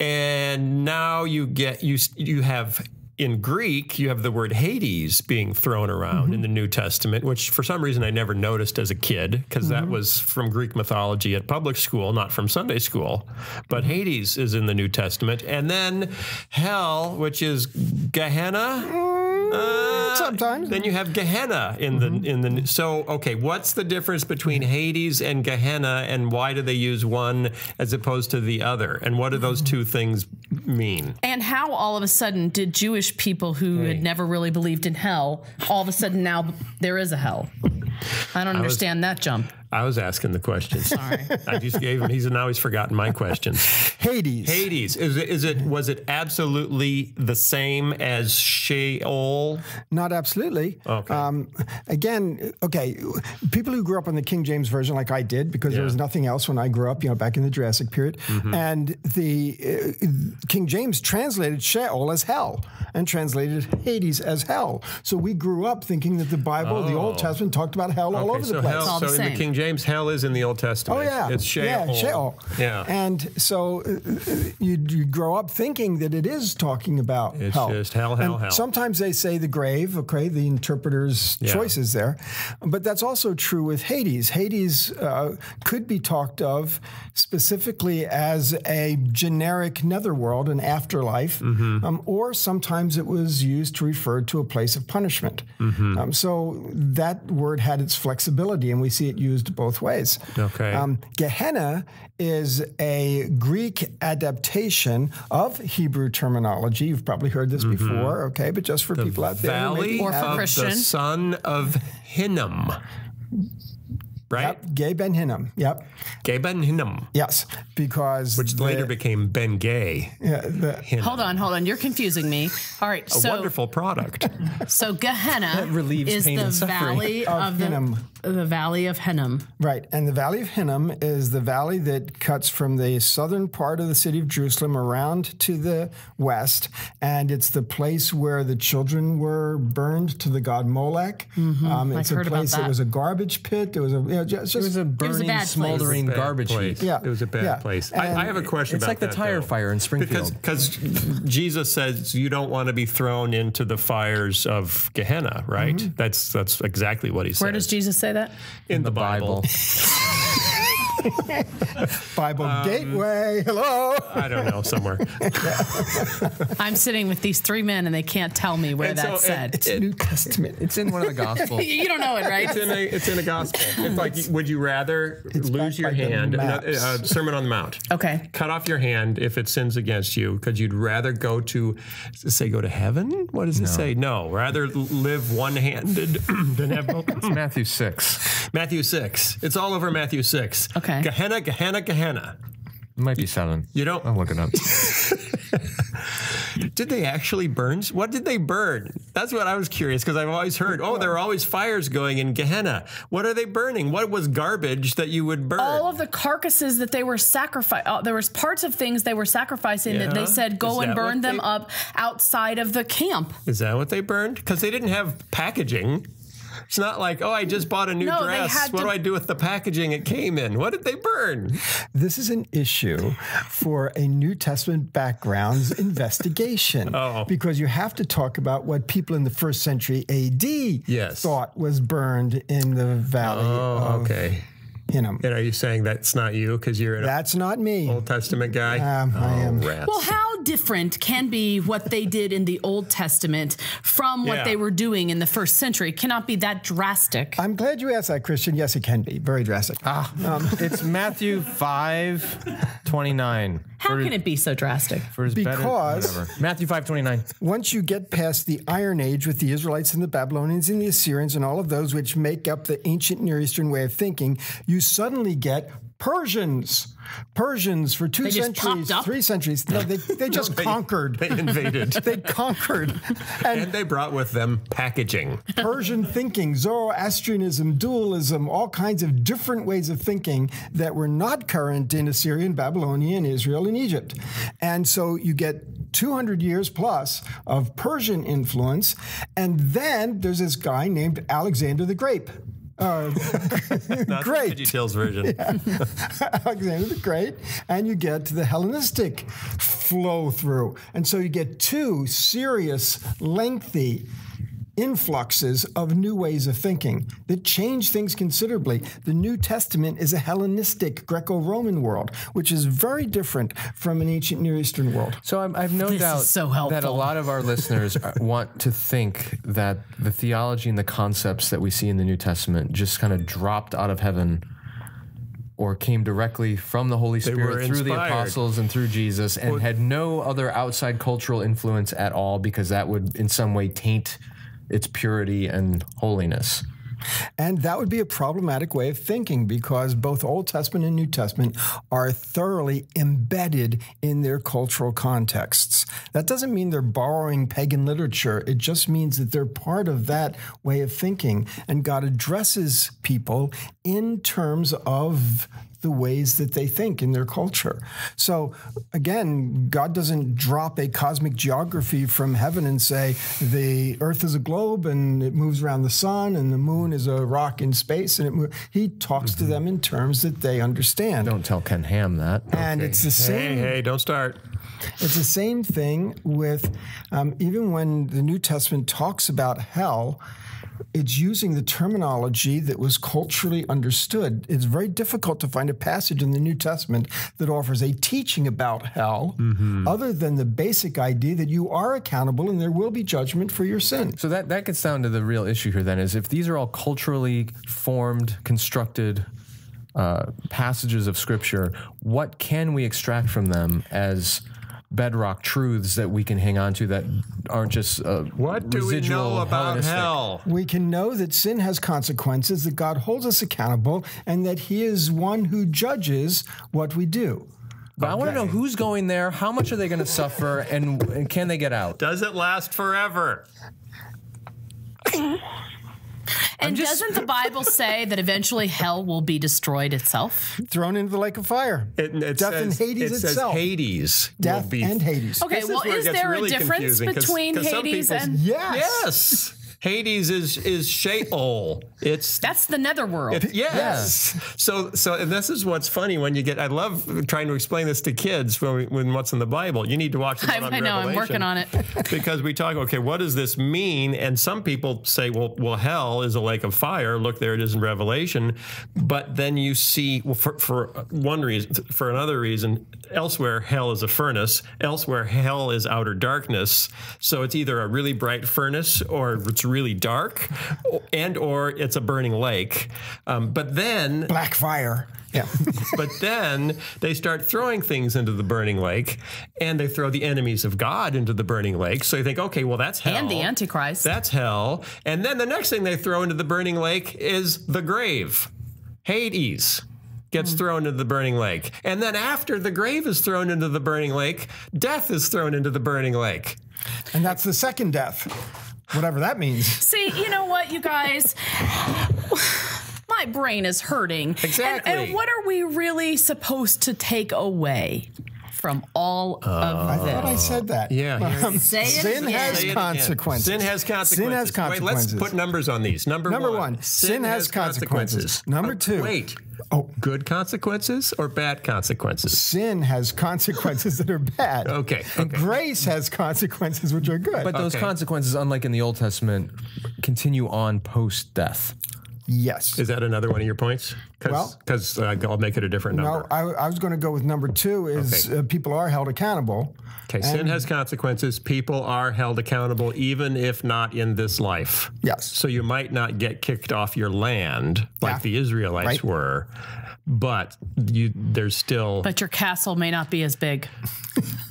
Speaker 1: And now you get you you have in Greek, you have the word Hades being thrown around in the New Testament, which for some reason I never noticed as a kid because that was from Greek mythology at public school, not from Sunday school. But Hades is in the New Testament. And then hell, which is Gehenna. Uh,
Speaker 4: Sometimes.
Speaker 1: Then you have Gehenna in the mm-hmm. in the so okay. What's the difference between mm-hmm. Hades and Gehenna, and why do they use one as opposed to the other? And what do those mm-hmm. two things mean?
Speaker 3: And how all of a sudden did Jewish people who had never really believed in hell, all of a sudden now there is a hell? I don't understand that jump.
Speaker 1: I was asking the questions. Sorry, I just gave him. He's now he's forgotten my questions.
Speaker 4: Hades.
Speaker 1: Hades is it, is it was it absolutely the same as Sheol?
Speaker 4: Not absolutely.
Speaker 1: Okay.
Speaker 4: Um, again, okay, people who grew up on the King James version, like I did, because there was nothing else when I grew up, you know, back in the Jurassic period,
Speaker 1: Mm-hmm.
Speaker 4: and the uh, King James translated Sheol as hell and translated Hades as hell. So we grew up thinking that the Bible, the Old
Speaker 1: Oh.
Speaker 4: Testament, talked about hell all over
Speaker 1: so
Speaker 4: the place.
Speaker 1: hell,
Speaker 3: all the
Speaker 1: so in the. King James, hell is in the Old Testament.
Speaker 4: Oh yeah,
Speaker 1: it's Sheol.
Speaker 4: Yeah, Sheol.
Speaker 1: Yeah.
Speaker 4: And so uh, you, you grow up thinking that it is talking about
Speaker 1: It's
Speaker 4: hell.
Speaker 1: just hell, hell,
Speaker 4: And
Speaker 1: hell.
Speaker 4: Sometimes they say the grave. Okay, the interpreter's
Speaker 1: Yeah.
Speaker 4: choices there, but that's also true with Hades. Hades uh, could be talked of specifically as a generic netherworld, an afterlife,
Speaker 1: Mm-hmm.
Speaker 4: um, or sometimes it was used to refer to a place of punishment.
Speaker 1: Mm-hmm.
Speaker 4: Um, so that word had its flexibility, and we see it used both ways.
Speaker 1: Okay.
Speaker 4: Um, Gehenna is a Greek adaptation of Hebrew terminology. You've probably heard this before, okay? But just for people out there,
Speaker 1: Mm-hmm. Valley
Speaker 4: maybe
Speaker 3: Or for
Speaker 4: haven't-
Speaker 1: of
Speaker 3: Christian.
Speaker 1: the son of Hinnom. Right?
Speaker 4: Yep, Gay Ben Hinnom. Yep.
Speaker 1: Gay Ben Hinnom,
Speaker 4: Yes, because
Speaker 1: which later became Ben Gay.
Speaker 4: yeah, the-
Speaker 3: Hold on, hold on. You're confusing me. All right,
Speaker 1: A
Speaker 3: so
Speaker 1: wonderful product.
Speaker 3: so Gehenna
Speaker 2: relieves
Speaker 3: is
Speaker 2: pain
Speaker 3: the
Speaker 2: and suffering.
Speaker 3: valley
Speaker 4: Of
Speaker 3: of,
Speaker 4: Hinnom.
Speaker 3: the valley of Hinnom.
Speaker 4: Right, and the Valley of Hinnom is the valley that cuts from the southern part of the city of Jerusalem around to the west, and it's the place where the children were burned to the god Molech. Um, it's
Speaker 3: I've heard
Speaker 4: a
Speaker 3: about
Speaker 4: place that.
Speaker 3: that.
Speaker 4: was a garbage pit. There was a you know, just,
Speaker 2: It was a
Speaker 3: was a
Speaker 2: burning,
Speaker 3: place.
Speaker 2: smoldering
Speaker 1: Bad
Speaker 2: garbage
Speaker 1: place.
Speaker 2: heap.
Speaker 4: Yeah.
Speaker 1: It was a bad
Speaker 4: Yeah.
Speaker 1: place. I, I have a question
Speaker 2: It's
Speaker 1: about
Speaker 2: like the tire
Speaker 1: though.
Speaker 2: fire in Springfield.
Speaker 1: because Jesus says you don't want to be thrown into the fires of Gehenna, right? That's that's exactly what he says.
Speaker 3: Where does Jesus say that?
Speaker 1: in the Bible?
Speaker 4: Bible
Speaker 1: Um,
Speaker 4: Gateway. Hello.
Speaker 1: I don't know somewhere.
Speaker 3: I'm sitting with these three men and they can't tell me where
Speaker 1: And
Speaker 3: that's
Speaker 1: so,
Speaker 3: said.
Speaker 4: It's New Testament.
Speaker 2: It's in one of the Gospels.
Speaker 3: you don't know it, right?
Speaker 1: It's in a it's in a gospel. It's like would you rather lose your hand?
Speaker 4: maps.
Speaker 1: Uh, Sermon on the Mount.
Speaker 3: Okay.
Speaker 1: Cut off your hand if it sins against you, because you'd rather go to say go to heaven. What does it say? No, rather live one-handed than have both.
Speaker 2: It's Matthew 6.
Speaker 1: Matthew six. It's all over Matthew six.
Speaker 3: Okay.
Speaker 1: Gehenna, Gehenna, Gehenna.
Speaker 2: It might be 7.
Speaker 1: You don't.
Speaker 2: I'm looking up.
Speaker 1: Did they actually burn? What did they burn? That's what I was curious because I've always heard. Oh, there are always fires going in Gehenna. What are they burning? What was garbage that you would burn?
Speaker 3: All of the carcasses that they were sacrificing, uh, there was parts of things they were sacrificing that they said go and burn
Speaker 1: what
Speaker 3: them up outside of the camp.
Speaker 1: Is that what they burned? Because they didn't have packaging. It's not like, oh, I just bought a new
Speaker 3: No,
Speaker 1: dress. What
Speaker 3: to-
Speaker 1: do I do with the packaging it came in? What did they burn?
Speaker 4: This is an issue for a New Testament backgrounds investigation.
Speaker 1: Oh.
Speaker 4: Because you have to talk about what people in the first century AD
Speaker 1: Yes.
Speaker 4: thought was burned in the valley
Speaker 1: Oh,
Speaker 4: of
Speaker 1: okay.
Speaker 4: Hinnom.
Speaker 1: And are you saying that's not you because you're an
Speaker 4: That's not me.
Speaker 1: Old Testament guy?
Speaker 4: Um, I am.
Speaker 1: Oh, rats.
Speaker 5: Well, how different can be what they did in the Old Testament from what
Speaker 1: Yeah.
Speaker 5: they were doing in the first century? It cannot be that drastic.
Speaker 4: I'm glad you asked that, Christian. Yes, it can be. Very drastic.
Speaker 1: Ah.
Speaker 2: it's Matthew 5 29.
Speaker 5: How can it be so drastic?
Speaker 2: For his better-
Speaker 4: Because-
Speaker 2: whatever. Matthew 5:29.
Speaker 4: Once you get past the Iron Age with the Israelites and the Babylonians and the Assyrians and all of those which make up the ancient Near Eastern way of thinking, you suddenly get Persians. Persians for two
Speaker 5: They
Speaker 4: centuries, three centuries. No, they, they just conquered.
Speaker 1: They invaded.
Speaker 4: They conquered.
Speaker 1: and
Speaker 4: And
Speaker 1: they brought with them packaging.
Speaker 4: Persian thinking, Zoroastrianism, dualism, all kinds of different ways of thinking that were not current in Assyrian, Babylonian, Israel, and Egypt. And so you get 200 years plus of Persian influence. And then there's this guy named Alexander the Grape. Uh,
Speaker 1: Not
Speaker 4: Great.
Speaker 1: the VeggieTales version.
Speaker 4: Alexander the Great, and you get the Hellenistic flow through. And so you get two serious, lengthy influxes of new ways of thinking that change things considerably. The New Testament is a Hellenistic Greco Roman world, which is very different from an ancient Near Eastern world.
Speaker 2: So I'm, I've no
Speaker 5: This
Speaker 2: doubt
Speaker 5: so
Speaker 2: that a lot of our listeners want to think that the theology and the concepts that we see in the New Testament just kind of dropped out of heaven or came directly from the Holy Spirit through the apostles and through Jesus and had no other outside cultural influence at all because that would in some way taint its purity and holiness.
Speaker 4: And that would be a problematic way of thinking because both Old Testament and New Testament are thoroughly embedded in their cultural contexts. That doesn't mean they're borrowing pagan literature, it just means that they're part of that way of thinking. And God addresses people in terms of the ways that they think in their culture. So again, God doesn't drop a cosmic geography from heaven and say the earth is a globe and it moves around the sun and the moon is a rock in space and it mo-. he talks to them in terms that they understand.
Speaker 2: Don't tell Ken Ham that.
Speaker 4: and it's the same
Speaker 1: Hey, hey, don't start.
Speaker 4: it's the same thing with um, even when the New Testament talks about hell, it's using the terminology that was culturally understood. It's very difficult to find a passage in the New Testament that offers a teaching about hell other than the basic idea that you are accountable and there will be judgment for your sin.
Speaker 2: So that, that gets down to the real issue here then is if these are all culturally formed, constructed uh, passages of scripture, what can we extract from them as bedrock truths that we can hang on to that aren't just uh,
Speaker 1: What do we know about
Speaker 2: Hellenistic?
Speaker 1: hell?
Speaker 4: We can know that sin has consequences, that God holds us accountable, and that He is one who judges what we do.
Speaker 2: But I want to know who's going there, how much are they going to suffer, and, and can they get out?
Speaker 1: Does it last forever?
Speaker 5: And doesn't the Bible say that eventually hell will be destroyed itself?
Speaker 4: Thrown into the lake of fire.
Speaker 1: It, it
Speaker 4: Death
Speaker 1: says,
Speaker 4: and Hades
Speaker 1: it says
Speaker 4: itself.
Speaker 1: Hades
Speaker 4: Death
Speaker 1: will be
Speaker 4: and Hades.
Speaker 5: Okay,
Speaker 1: This is
Speaker 5: well,
Speaker 1: where it
Speaker 5: is
Speaker 1: gets
Speaker 5: there
Speaker 1: really
Speaker 5: a difference
Speaker 1: confusing, 'cause-
Speaker 5: between
Speaker 1: 'cause some
Speaker 5: Hades
Speaker 1: people's-
Speaker 5: and
Speaker 4: Yes.
Speaker 1: Yes. Hades is is Sheol. It's
Speaker 5: that's the netherworld?
Speaker 1: It- yes. So so and this is what's funny when you get. I love trying to explain this to kids when, we, when what's in the Bible. You need to watch. The
Speaker 5: I-
Speaker 1: on
Speaker 5: I know, I'm working on it.
Speaker 1: because we talk. Okay, what does this mean? And some people say, well, well, hell is a lake of fire. Look, there it is in Revelation. But then you see, well, for for one reason, for another reason, elsewhere hell is a furnace. Elsewhere hell is outer darkness. So it's either a really bright furnace or it's really dark, and or it's a burning lake. Um, but then
Speaker 4: Black fire. Yeah.
Speaker 1: but then they start throwing things into the burning lake and they throw the enemies of God into the burning lake. So you think, okay, well, that's hell.
Speaker 5: And the Antichrist.
Speaker 1: That's hell. And then the next thing they throw into the burning lake is the grave. Hades gets
Speaker 5: Hmm.
Speaker 1: thrown into the burning lake. And then after the grave is thrown into the burning lake, death is thrown into the burning lake.
Speaker 4: and that's the second death, whatever that means.
Speaker 5: See, you know what, you guys? My brain is hurting.
Speaker 1: Exactly.
Speaker 5: And, what are we really supposed to take away
Speaker 3: from all
Speaker 1: Oh.
Speaker 3: of
Speaker 4: I thought I
Speaker 3: this.
Speaker 4: said that.
Speaker 1: Yeah,
Speaker 4: Um,
Speaker 3: Say it
Speaker 4: sin
Speaker 3: again.
Speaker 4: has
Speaker 1: Say it again.
Speaker 4: consequences.
Speaker 1: Sin has consequences.
Speaker 4: Sin has
Speaker 1: Wait,
Speaker 4: consequences.
Speaker 1: let's put numbers on these. Number,
Speaker 4: Number
Speaker 1: one,
Speaker 4: one, sin has consequences. Number
Speaker 1: Oh,
Speaker 4: two-
Speaker 1: wait.
Speaker 4: Oh.
Speaker 1: good consequences or bad consequences?
Speaker 4: Sin has consequences that are bad.
Speaker 1: Okay,
Speaker 4: And
Speaker 1: okay.
Speaker 4: grace has consequences which are good.
Speaker 2: But those
Speaker 1: Okay.
Speaker 2: consequences, unlike in the Old Testament, continue on post death.
Speaker 4: Yes.
Speaker 1: Is that another one of your points? Cause,
Speaker 4: Well-
Speaker 1: 'cause, uh, I'll make it a different number.
Speaker 4: No, I, I was going to go with number two is
Speaker 1: Okay.
Speaker 4: uh, people are held accountable.
Speaker 1: Okay, sin has consequences. People are held accountable, even if not in this life.
Speaker 4: Yes.
Speaker 1: So you might not get kicked off your land like
Speaker 4: Yeah.
Speaker 1: the Israelites
Speaker 4: Right.
Speaker 1: were, but you there's still
Speaker 3: But your castle may not be as big.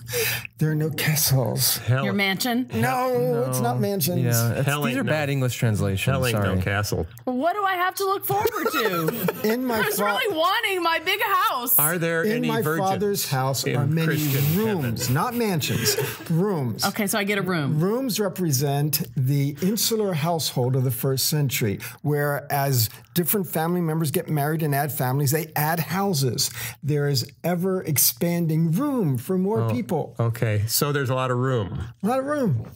Speaker 4: There are no castles.
Speaker 1: hell.
Speaker 3: Your mansion.
Speaker 4: No, it's not mansions.
Speaker 2: Yeah, it's-
Speaker 1: Hell
Speaker 2: these are
Speaker 1: no-
Speaker 2: bad English translations.
Speaker 1: hell ain't
Speaker 2: Sorry.
Speaker 1: no castle.
Speaker 3: What do I have to look forward to?
Speaker 4: In my
Speaker 3: I was
Speaker 4: fa-
Speaker 3: really wanting my big house.
Speaker 1: Are there
Speaker 4: in
Speaker 1: any
Speaker 4: my father's house are many
Speaker 1: Christian
Speaker 4: rooms,
Speaker 1: heaven?
Speaker 4: not mansions. Rooms.
Speaker 3: Okay, so I get a room.
Speaker 4: Rooms represent the insular household of the first century, where as different family members get married and add families, they add houses. There is ever expanding room for more
Speaker 1: Oh.
Speaker 4: people.
Speaker 1: Okay, so there's a lot of room.
Speaker 4: A lot of room.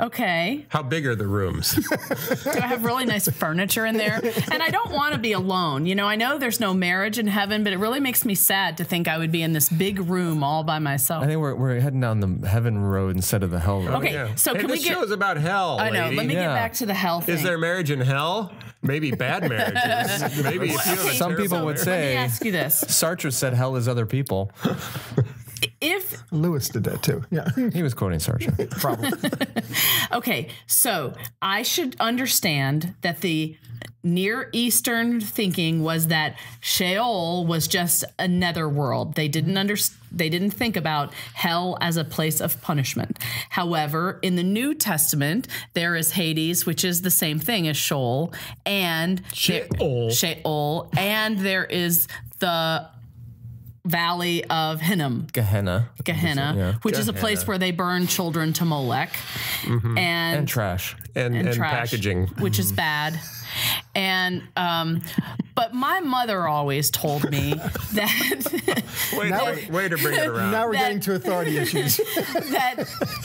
Speaker 3: Okay.
Speaker 1: How big are the rooms?
Speaker 3: Do I have really nice furniture in there? And I don't want to be alone. You know, I know there's no marriage in heaven, but it really makes me sad to think I would be in this big room all by myself.
Speaker 2: I think we're, we're heading down the heaven road instead of the hell road.
Speaker 3: Okay, so
Speaker 1: hey,
Speaker 3: can we
Speaker 1: this
Speaker 3: get?
Speaker 1: show's about hell.
Speaker 3: I know.
Speaker 1: lady.
Speaker 3: Let me
Speaker 2: Yeah.
Speaker 3: get back to the hell thing.
Speaker 1: Is there marriage in hell? Maybe bad marriages. Maybe if you
Speaker 2: Some people would
Speaker 1: marriage.
Speaker 3: Let me
Speaker 2: say
Speaker 3: ask you this:
Speaker 2: Sartre said hell is other people.
Speaker 3: If
Speaker 4: Lewis did that too. Yeah,
Speaker 2: He was quoting Sartre.
Speaker 4: probably.
Speaker 3: okay, so I should understand that the Near Eastern thinking was that Sheol was just another world. They didn't under, they didn't think about hell as a place of punishment. However, in the New Testament, there is Hades, which is the same thing as Sheol, and
Speaker 1: Sheol.
Speaker 3: Sheol, and there is the Valley of Hinnom.
Speaker 2: Gehenna.
Speaker 3: Gehenna,
Speaker 2: Yeah.
Speaker 3: which is a place where they burn children to Molech, and
Speaker 2: And trash.
Speaker 1: and,
Speaker 3: and
Speaker 1: and
Speaker 3: trash,
Speaker 1: packaging.
Speaker 3: which is bad. And um, but my mother always told me that
Speaker 1: Way,
Speaker 4: Now
Speaker 1: way, way to bring it around.
Speaker 4: now we're
Speaker 3: That-
Speaker 4: getting to authority issues.
Speaker 3: that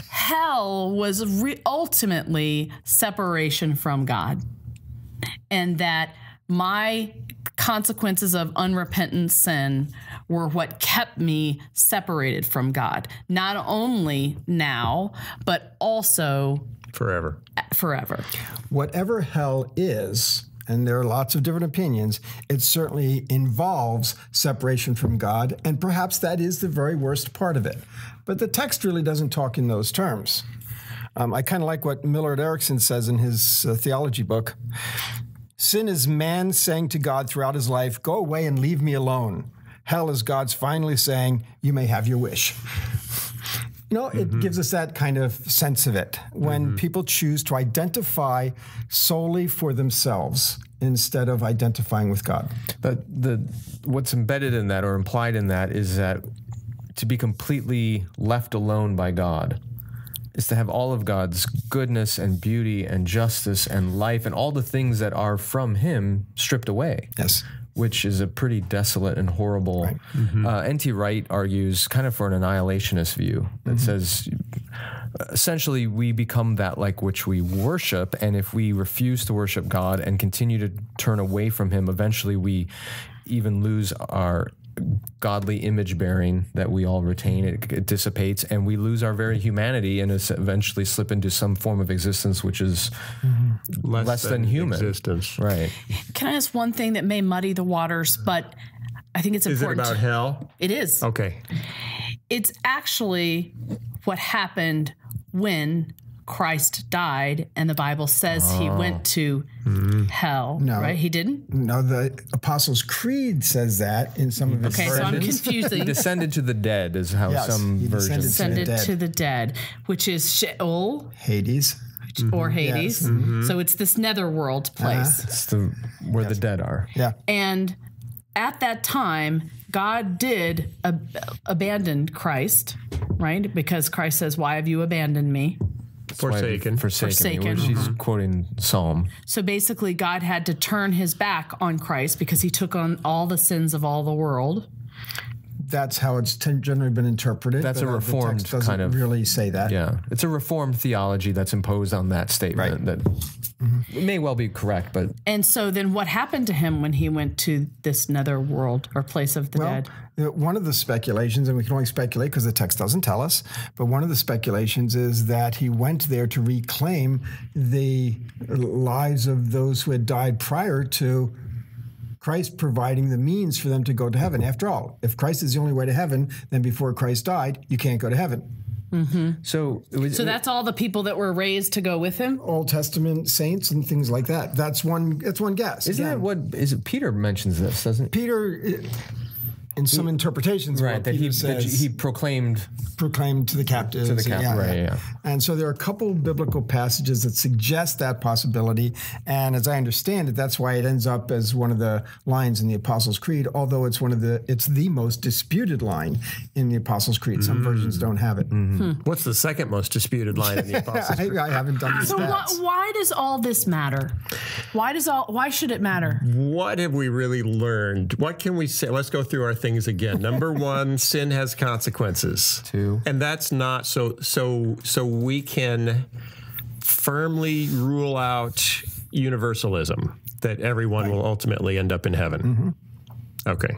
Speaker 3: hell was re- ultimately separation from God, and that my consequences of unrepentant sin were what kept me separated from God, not only now, but also
Speaker 1: Forever.
Speaker 3: forever.
Speaker 4: Whatever hell is, and there are lots of different opinions, it certainly involves separation from God, and perhaps that is the very worst part of it. But the text really doesn't talk in those terms. Um, I kind of like what Millard Erickson says in his uh, theology book. Sin is man saying to God throughout his life, Go away and leave me alone. Hell is God's finally saying, You may have your wish. You know, it mm-hmm. gives us that kind of sense of it when mm-hmm. people choose to identify solely for themselves instead of identifying with God.
Speaker 2: But the what's embedded in that or implied in that is that to be completely left alone by God is to have all of God's goodness and beauty and justice and life and all the things that are from Him stripped away.
Speaker 4: Yes.
Speaker 2: Which is a pretty desolate and horrible. Uh, N.T. Wright argues kind of for an annihilationist view that says essentially we become that like which we worship and if we refuse to worship god and continue to turn away from him eventually we even lose our godly image bearing that we all retain it, it dissipates and we lose our very humanity and eventually slip into some form of existence which is mm-hmm.
Speaker 1: Less,
Speaker 2: Less than human.
Speaker 1: existence.
Speaker 2: right
Speaker 3: Can I ask one thing that may muddy the waters, but I think it's important
Speaker 1: Is it
Speaker 3: important.
Speaker 1: about hell?
Speaker 3: it is.
Speaker 1: Okay.
Speaker 3: It's actually what happened when Christ died, and the Bible says he
Speaker 1: Oh.
Speaker 3: went to
Speaker 1: Mm-hmm.
Speaker 3: hell.
Speaker 4: No.
Speaker 3: Right? He didn't.
Speaker 4: No, the Apostles' Creed says that in some of its
Speaker 3: Okay, so I'm
Speaker 4: versions.
Speaker 2: he
Speaker 3: confusing.
Speaker 2: descended to the dead is how
Speaker 4: Yes,
Speaker 2: some
Speaker 4: he descended
Speaker 2: versions
Speaker 4: to the
Speaker 3: to the dead, which is Sheol
Speaker 4: Hades.
Speaker 3: or Hades.
Speaker 1: Mm-hmm.
Speaker 3: So it's this netherworld place.
Speaker 2: it's the where the dead are
Speaker 4: Yeah.
Speaker 3: And at that time, God did ab- abandon Christ, right? Because Christ says, Why have you abandoned me?
Speaker 1: Forsaken.
Speaker 2: forsaken,
Speaker 3: Forsaken.
Speaker 2: which he's quoting psalm
Speaker 3: So basically, God had to turn his back on Christ because he took on all the sins of all the world.
Speaker 4: that's how it's ten- generally been interpreted.
Speaker 2: That's
Speaker 4: but,
Speaker 2: a
Speaker 4: uh, the
Speaker 2: reformed
Speaker 4: text doesn't
Speaker 2: kind of-
Speaker 4: really say that.
Speaker 2: Yeah, it's a reformed theology that's imposed on that statement that Mm-hmm. it may well be correct, but
Speaker 3: And so then what happened to him when he went to this nether world or place of the
Speaker 4: Well,
Speaker 3: dead?
Speaker 4: one of the speculations, and we can only speculate because the text doesn't tell us, but one of the speculations is that he went there to reclaim the lives of those who had died prior to Christ providing the means for them to go to heaven. After all, if Christ is the only way to heaven, then before Christ died, you can't go to heaven. Mm-hmm.
Speaker 2: so it was,
Speaker 3: So that's all the people that were raised to go with him?
Speaker 4: Old Testament saints and things like that. That's one. That's one guess.
Speaker 2: isn't
Speaker 4: Again,
Speaker 2: that what is it? Peter mentions this, doesn't?
Speaker 4: It? Peter? In some interpretations,
Speaker 2: Right,
Speaker 4: what
Speaker 2: that he
Speaker 4: Peter
Speaker 2: that he proclaimed
Speaker 4: proclaimed to the captives.
Speaker 2: To the cap-
Speaker 4: and-
Speaker 2: right, yeah.
Speaker 4: And so there are a couple biblical passages that suggest that possibility. And as I understand it, that's why it ends up as one of the lines in the Apostles' Creed, although it's one of the it's the most disputed line in the Apostles' Creed. Some
Speaker 2: Mm.
Speaker 4: versions don't have it.
Speaker 1: What's the second most disputed line in the Apostles'
Speaker 4: I, I haven't done the
Speaker 3: So why, why does all this matter? Why does all why should it matter?
Speaker 1: What have we really learned? What can we say? Let's go through our things again. Number one, sin has consequences.
Speaker 2: Two.
Speaker 1: and that's not so. So so we can firmly rule out universalism that everyone will ultimately end up in heaven. Mm-hmm. Okay.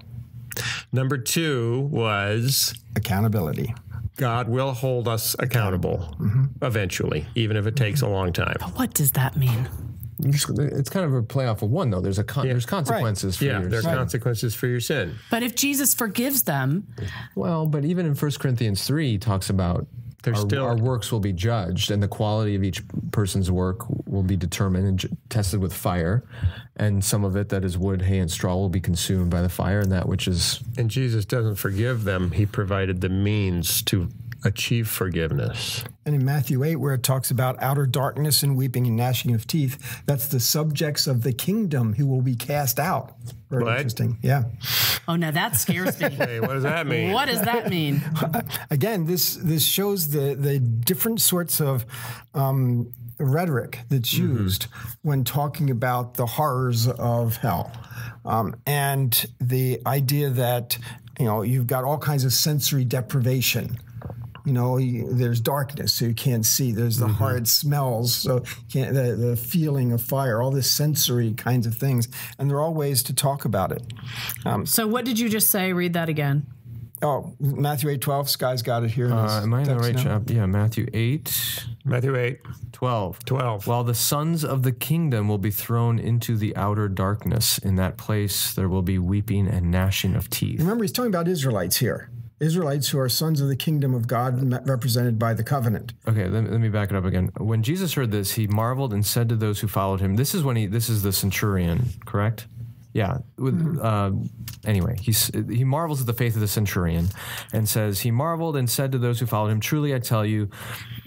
Speaker 1: Number two was
Speaker 4: Accountability.
Speaker 1: God will hold us accountable mm-hmm. eventually, even if it takes a long time.
Speaker 3: What does that mean?
Speaker 2: It's kind of a playoff of one though. There's a con- there's consequences for
Speaker 1: Yeah,
Speaker 2: your
Speaker 1: there are
Speaker 2: sin.
Speaker 1: consequences for your sin.
Speaker 3: But if Jesus forgives them,
Speaker 2: Well, but even in 1 Corinthians 3, he talks about our,
Speaker 1: still-
Speaker 2: our works will be judged and the quality of each person's work will be determined and ju- tested with fire. And some of it that is wood, hay, and straw will be consumed by the fire, and that which is.
Speaker 1: And Jesus doesn't forgive them, He provided the means to achieve forgiveness.
Speaker 4: And in Matthew 8, where it talks about outer darkness and weeping and gnashing of teeth, that's the subjects of the kingdom who will be cast out. Very
Speaker 1: What?
Speaker 4: interesting. Yeah.
Speaker 3: oh now that scares me.
Speaker 1: Hey, what does that mean?
Speaker 3: what does that mean?
Speaker 4: again, this this shows the the different sorts of um, rhetoric that's used when talking about the horrors of hell, um, and the idea that you know you've got all kinds of sensory deprivation. You know, you, there's darkness, so you can't see. There's the hard smells, so can't, the, the feeling of fire, all the sensory kinds of things. And there are all ways to talk about it.
Speaker 3: So what did you just say? Read that again.
Speaker 4: Oh, Matthew 8 12, Skye's got it here.
Speaker 2: Uh, am I in the right chapter? Yeah, Matthew 8,
Speaker 1: Matthew 8,
Speaker 2: 12.
Speaker 1: 12.
Speaker 2: While the sons of the kingdom will be thrown into the outer darkness, in that place there will be weeping and gnashing of teeth.
Speaker 4: Remember, he's talking about Israelites here. Israelites who are sons of the kingdom of God, represented by the covenant.
Speaker 2: Okay, let me, let me back it up again. When Jesus heard this, he marveled and said to those who followed him, "This is when he. This is the centurion, correct? Yeah. With, uh, anyway, he's, he marvels at the faith of the centurion, and says, "He marveled and said to those who followed him, Truly I tell you,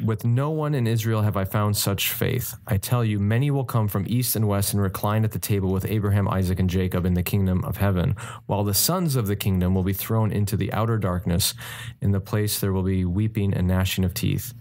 Speaker 2: with no one in Israel have I found such faith. I tell you, many will come from east and west and recline at the table with Abraham, Isaac, and Jacob in the kingdom of heaven, while the sons of the kingdom will be thrown into the outer darkness. In the place there will be weeping and gnashing of teeth."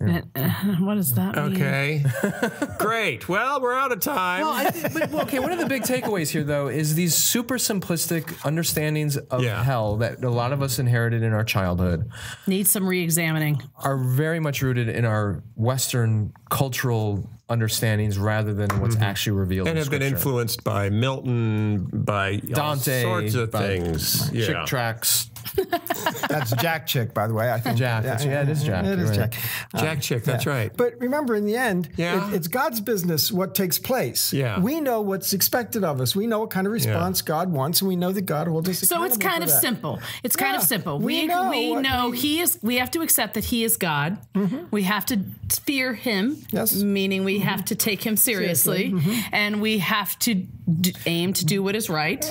Speaker 3: What does that mean?
Speaker 1: Okay. Great. Well, we're out of time.
Speaker 2: Well, I think, but, well, okay, one of the big takeaways here, though, is these super simplistic understandings of
Speaker 1: Yeah.
Speaker 2: hell that a lot of us inherited in our childhood
Speaker 3: Needs some re-examining.
Speaker 2: are very much rooted in our Western cultural understandings rather than what's mm-hmm. actually revealed
Speaker 1: and
Speaker 2: in
Speaker 1: have been influenced by Milton, by Dante, all
Speaker 2: Dante,
Speaker 1: sorts of
Speaker 2: by
Speaker 1: things.
Speaker 2: Chick
Speaker 1: Yeah.
Speaker 2: tracts.
Speaker 4: That's Jack Chick, by the way. I think
Speaker 2: Jack, that's- yeah, it is Jack,
Speaker 4: It
Speaker 2: you're right.
Speaker 4: Jack.
Speaker 1: Jack Chick, that's right.
Speaker 4: But remember, in the end,
Speaker 1: Yeah.
Speaker 4: it- it's God's business what takes place.
Speaker 1: Yeah.
Speaker 4: We know what's expected of us. We know what kind of response God wants, and we know that God holds us
Speaker 3: So it's kind
Speaker 4: for
Speaker 3: of
Speaker 4: that.
Speaker 3: simple. It's kind of simple.
Speaker 4: we
Speaker 3: We
Speaker 4: know
Speaker 3: we know
Speaker 4: we-
Speaker 3: he is. We have to accept that he is God. Mm-hmm. We have to fear him.
Speaker 4: Yes.
Speaker 3: Meaning we have mm-hmm. to take him seriously, mm-hmm. and we have to d- aim to do what is right.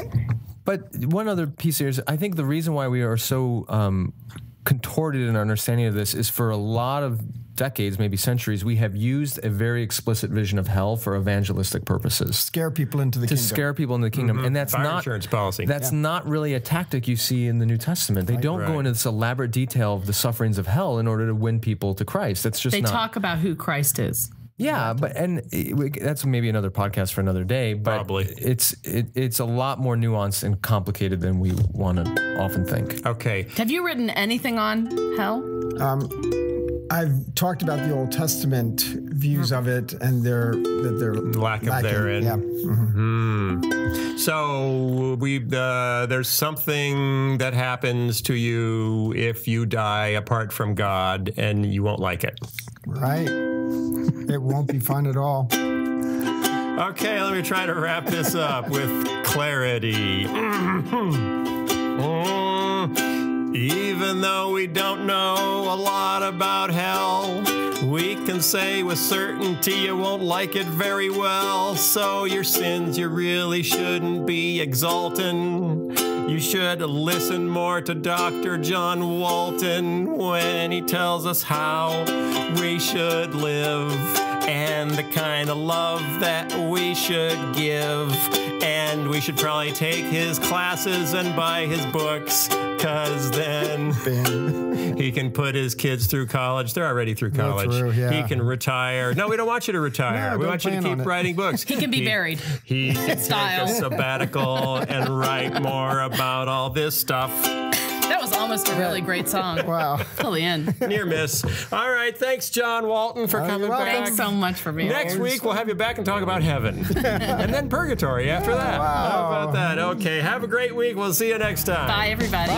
Speaker 2: But one other piece here is I think the reason why we are so um, contorted in our understanding of this is for a lot of decades, maybe centuries, we have used a very explicit vision of hell for evangelistic purposes.
Speaker 4: Scare people into the
Speaker 2: to
Speaker 4: kingdom.
Speaker 2: scare people into the kingdom, and that's
Speaker 1: Fire
Speaker 2: not
Speaker 1: insurance policy.
Speaker 2: That's not really a tactic you see in the New Testament. They don't
Speaker 1: Right.
Speaker 2: go into this elaborate detail of the sufferings of hell in order to win people to Christ. That's just
Speaker 3: They
Speaker 2: not.
Speaker 3: talk about who Christ is.
Speaker 2: Yeah, but and it, that's maybe another podcast for another day. But
Speaker 1: Probably.
Speaker 2: it's it, it's a lot more nuanced and complicated than we want to often think.
Speaker 1: Okay.
Speaker 3: Have you written anything on hell?
Speaker 4: Um, I've talked about the Old Testament views of it and their that they're
Speaker 1: Lack of
Speaker 4: lacking.
Speaker 1: therein.
Speaker 4: Yeah. Hmm.
Speaker 1: So we uh, there's something that happens to you if you die apart from God, and you won't like it.
Speaker 4: Right. It won't be fun at all.
Speaker 1: Okay, let me try to wrap this up with clarity. Mm, Even though we don't know a lot about hell, we can say with certainty you won't like it very well. So, your sins you really shouldn't be exalting. You should listen more to Dr. John Walton when he tells us how we should live and the kind of love that we should give. And we should probably take his classes and buy his books, cause then
Speaker 4: Ben.
Speaker 1: he can put his kids through college. They're already through college.
Speaker 4: through, yeah.
Speaker 1: He can retire. No, we don't want you to retire.
Speaker 4: No,
Speaker 1: we want you to keep writing books.
Speaker 3: He can be buried.
Speaker 1: He can take a sabbatical and write more about all this stuff.
Speaker 3: That was almost a really great song.
Speaker 4: Wow.
Speaker 3: Till the end.
Speaker 1: Near miss. All right. Thanks, John Walton, for
Speaker 4: Oh,
Speaker 1: coming back.
Speaker 3: Thanks so much for being
Speaker 1: Next week, we'll have you back and talk about heaven. and then purgatory after that. Wow. How about that? Okay. Have a great week. We'll see you next time.
Speaker 3: Bye, everybody.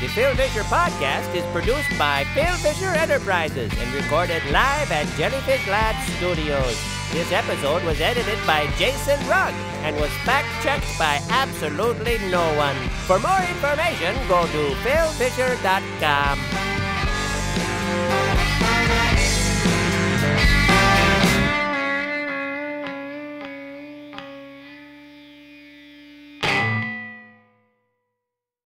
Speaker 6: The Phil Vischer Podcast is produced by Phil Vischer Enterprises and recorded live at Jellyfish Lab Studios. This episode was edited by Jason Rugg and was fact-checked by absolutely no one. For more information, go to philvischer.com.